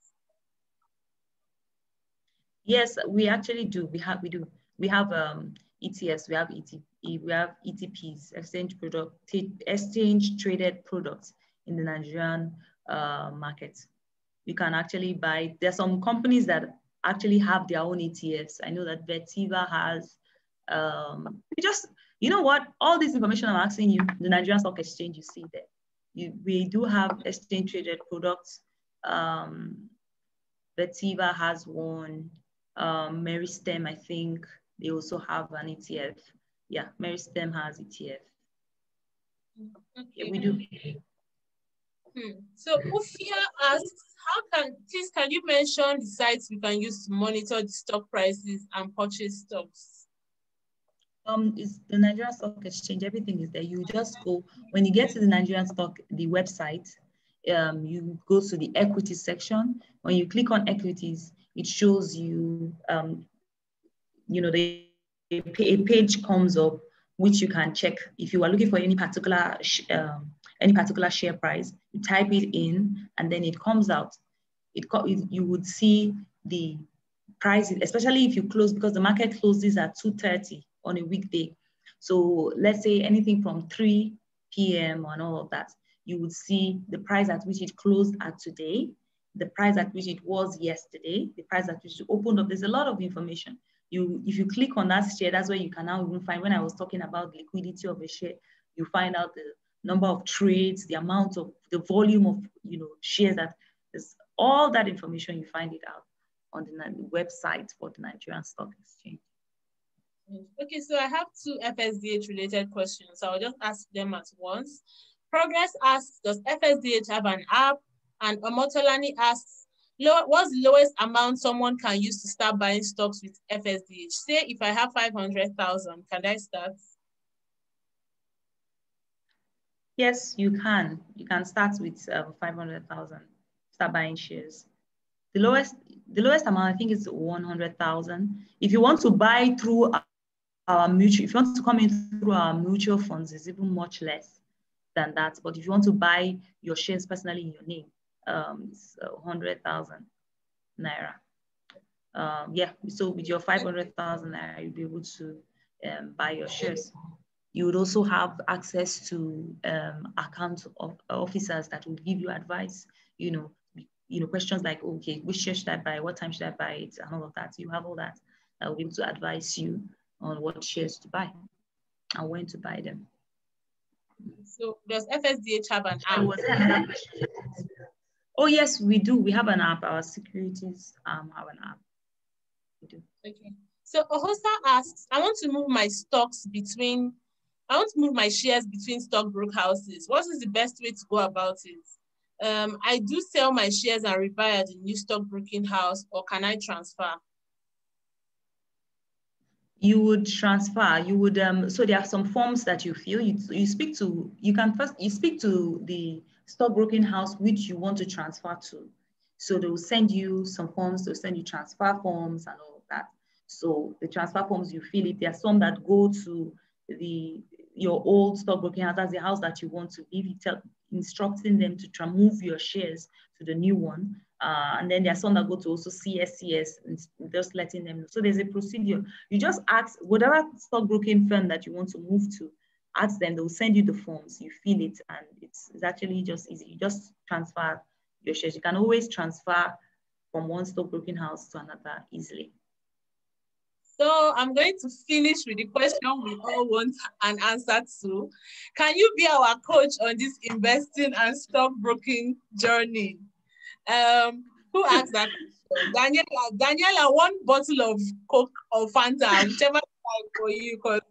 Yes, we actually do. We have we do. We have um, ETFs. We have ETP. We have ETPs, exchange product, exchange traded products. in the Nigerian uh, market. You can actually buy, there's some companies that actually have their own ETFs. I know that Vetiva has, um, you just, you know what, all this information I'm asking you, the Nigerian Stock Exchange, you see there. You, we do have exchange traded products. Um, Vetiva has one, um, Meristem, I think they also have an ETF. Yeah, Meristem has ETF. Okay. Yeah, we do. Hmm. So Ufia asks, how can, please can you mention the sites we can use to monitor the stock prices and purchase stocks? Um, it's the Nigerian Stock Exchange, everything is there. You just go, when you get to the Nigerian Stock, the website, um, you go to the equity section. When you click on equities, it shows you, um, you know, the, a page comes up which you can check if you are looking for any particular um, any particular share price. You type it in, and then it comes out. It you would see the price, especially if you close because the market closes at 2:30 on a weekday. So let's say anything from 3 p.m. and all of that, you would see the price at which it closed at today, the price at which it was yesterday, the price at which it opened up. There's a lot of information you if you click on that share, that's where you can now even find, when I was talking about liquidity of a share, you find out the number of trades, the amount of, the volume of, you know, shares that is all that information, you find it out on the website for the Nigerian Stock Exchange. Okay, so I have two FSDH related questions. So I'll just ask them at once. Progress asks, does FSDH have an app? And Omotolani asks, low, what's the lowest amount someone can use to start buying stocks with FSDH? Say if I have 500,000, can I start? Yes, you can. You can start with uh, 500,000, start buying shares. The lowest, the lowest amount, I think is 100,000. If you want to buy through our mutual, if you want to come in through our mutual funds, it's even much less than that. But if you want to buy your shares personally in your name, um, so 100,000 naira. Um, yeah, so with your 500,000 naira, you'll be able to um, buy your shares. You would also have access to um, account of officers that will give you advice, you know, you know, questions like, okay, which share should I buy? What time should I buy it? And all of that. You have all that I will be able to advise you on what shares to buy and when to buy them. So does FSDH have an app? Oh yes, we do. We have an app. Our securities um, have an app. We do. Okay. So Ohosa asks, I want to move my stocks between, I want to move my shares between stockbroker houses. What is the best way to go about it? Um, I do sell my shares and rebuy at the new stockbroking house, or can I transfer? You would transfer. You would um. So there are some forms that you fill. You you speak to. You can first you speak to the stockbroking house which you want to transfer to. So they will send you some forms, they'll send you transfer forms and all that. So the transfer forms, you fill it. There are some that go to the your old stockbroking house, that's the house that you want to leave, tell, instructing them to move your shares to the new one. Uh, and then there are some that go to also CSCS and just letting them know. So there's a procedure. You just ask whatever stockbroking firm that you want to move to, ask them, they'll send you the forms, you fill it, and it's, it's actually just easy. You just transfer your shares. You can always transfer from one stockbroking house to another easily. So I'm going to finish with the question we all want an answer to. Can you be our coach on this investing and stockbroking journey? Um, who asked that? Daniela, Daniela, one bottle of Coke or Fanta, whichever for you, because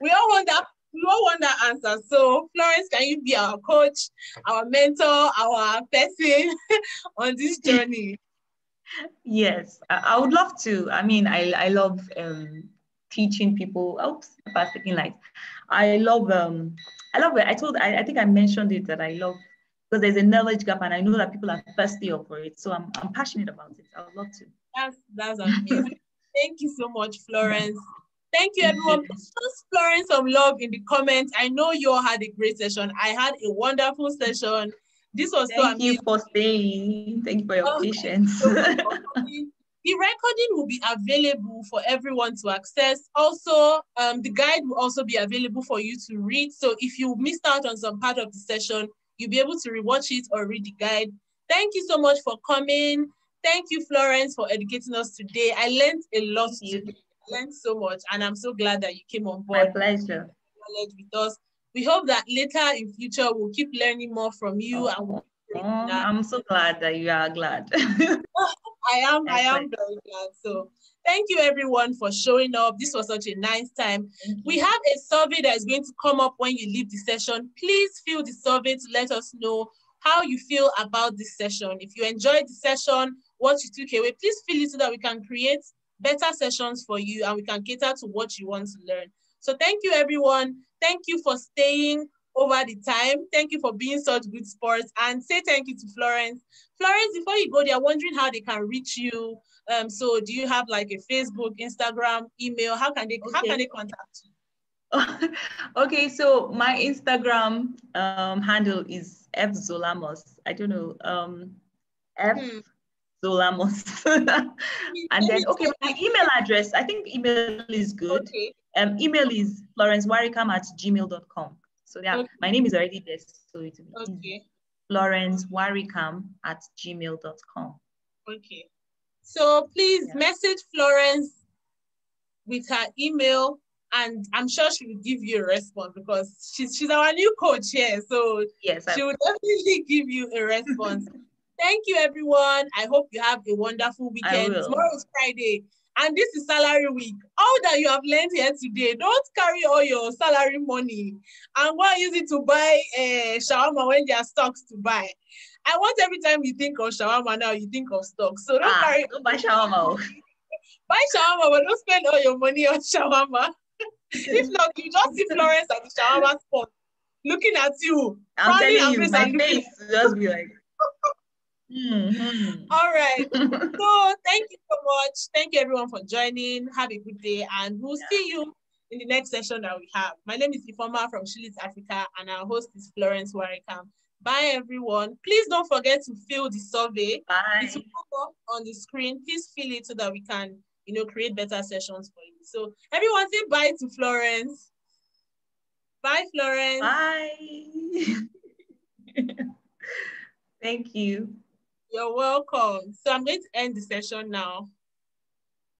we all want that no wonder answer. So, Florence, can you be our coach, our mentor, our person on this journey? Yes, I, would love to. I mean, I, I love um, teaching people. Oops, I was thinking like, I love um, I love it. I told I, I think I mentioned it that I love because there's a knowledge gap and I know that people are thirsty for it. So I'm I'm passionate about it. I would love to. That's that's amazing. Thank you so much, Florence. Thank you, everyone. Just exploring some love in the comments. I know you all had a great session. I had a wonderful session. This was Thank so amazing. you for staying. Thank you for your patience. the recording will be available for everyone to access. Also, um, the guide will also be available for you to read. So if you missed out on some part of the session, You'll be able to rewatch it or read the guide. Thank you so much for coming. Thank you, Florence, for educating us today. I learned a lot today. Learned so much, and I'm so glad that you came on board. My pleasure. With us. We hope that later in future we'll keep learning more from you. Oh, and oh, I'm so glad that you are glad. I am. I am very glad. So thank you everyone for showing up. This was such a nice time. We have a survey that is going to come up when you leave the session. Please fill the survey to let us know how you feel about this session. If you enjoyed the session, what you took away, please fill it so that we can create better sessions for you and we can cater to what you want to learn. So thank you everyone. Thank you for staying over the time. Thank you for being such good sports and say thank you to Florence. Florence, before you go, they're wondering how they can reach you. Um, so do you have like a Facebook, Instagram, email? How can they, okay. how can they contact you? okay, so my Instagram um, handle is F Zolamos. I don't know. Um, F hmm. Zolamos. and then, okay, my email address, I think email is good. Okay. Um, email is florencewarikam at gmail.com. So yeah, okay. my name is already there. So it's okay. florencewarikam at gmail.com. Okay. So please yeah. message Florence with her email and I'm sure she will give you a response because she's she's our new coach here. So yes, she will definitely give you a response. Thank you, everyone. I hope you have a wonderful weekend. Tomorrow is Friday, and this is salary week. All that you have learned here today, don't carry all your salary money and go use it to buy uh, shawarma when there are stocks to buy. I want every time you think of shawarma now, you think of stocks. So don't ah, carry. Don't buy shawarma. buy shawarma, but don't spend all your money on shawarma. if not, you just see Florence at the shawarma spot looking at you. I'm telling you, my face just be like. Mm-hmm. All right. so thank you so much. Thank you everyone for joining. Have a good day, and we'll yeah. see you in the next session that we have. My name is Ifeoma from She Leads Africa, and our host is Florence Warikam. Bye, everyone. Please don't forget to fill the survey. Bye. It's on the screen. Please fill it so that we can, you know, create better sessions for you. So everyone say bye to Florence. Bye, Florence. Bye. Thank you. You're welcome. So I'm going to end the session now.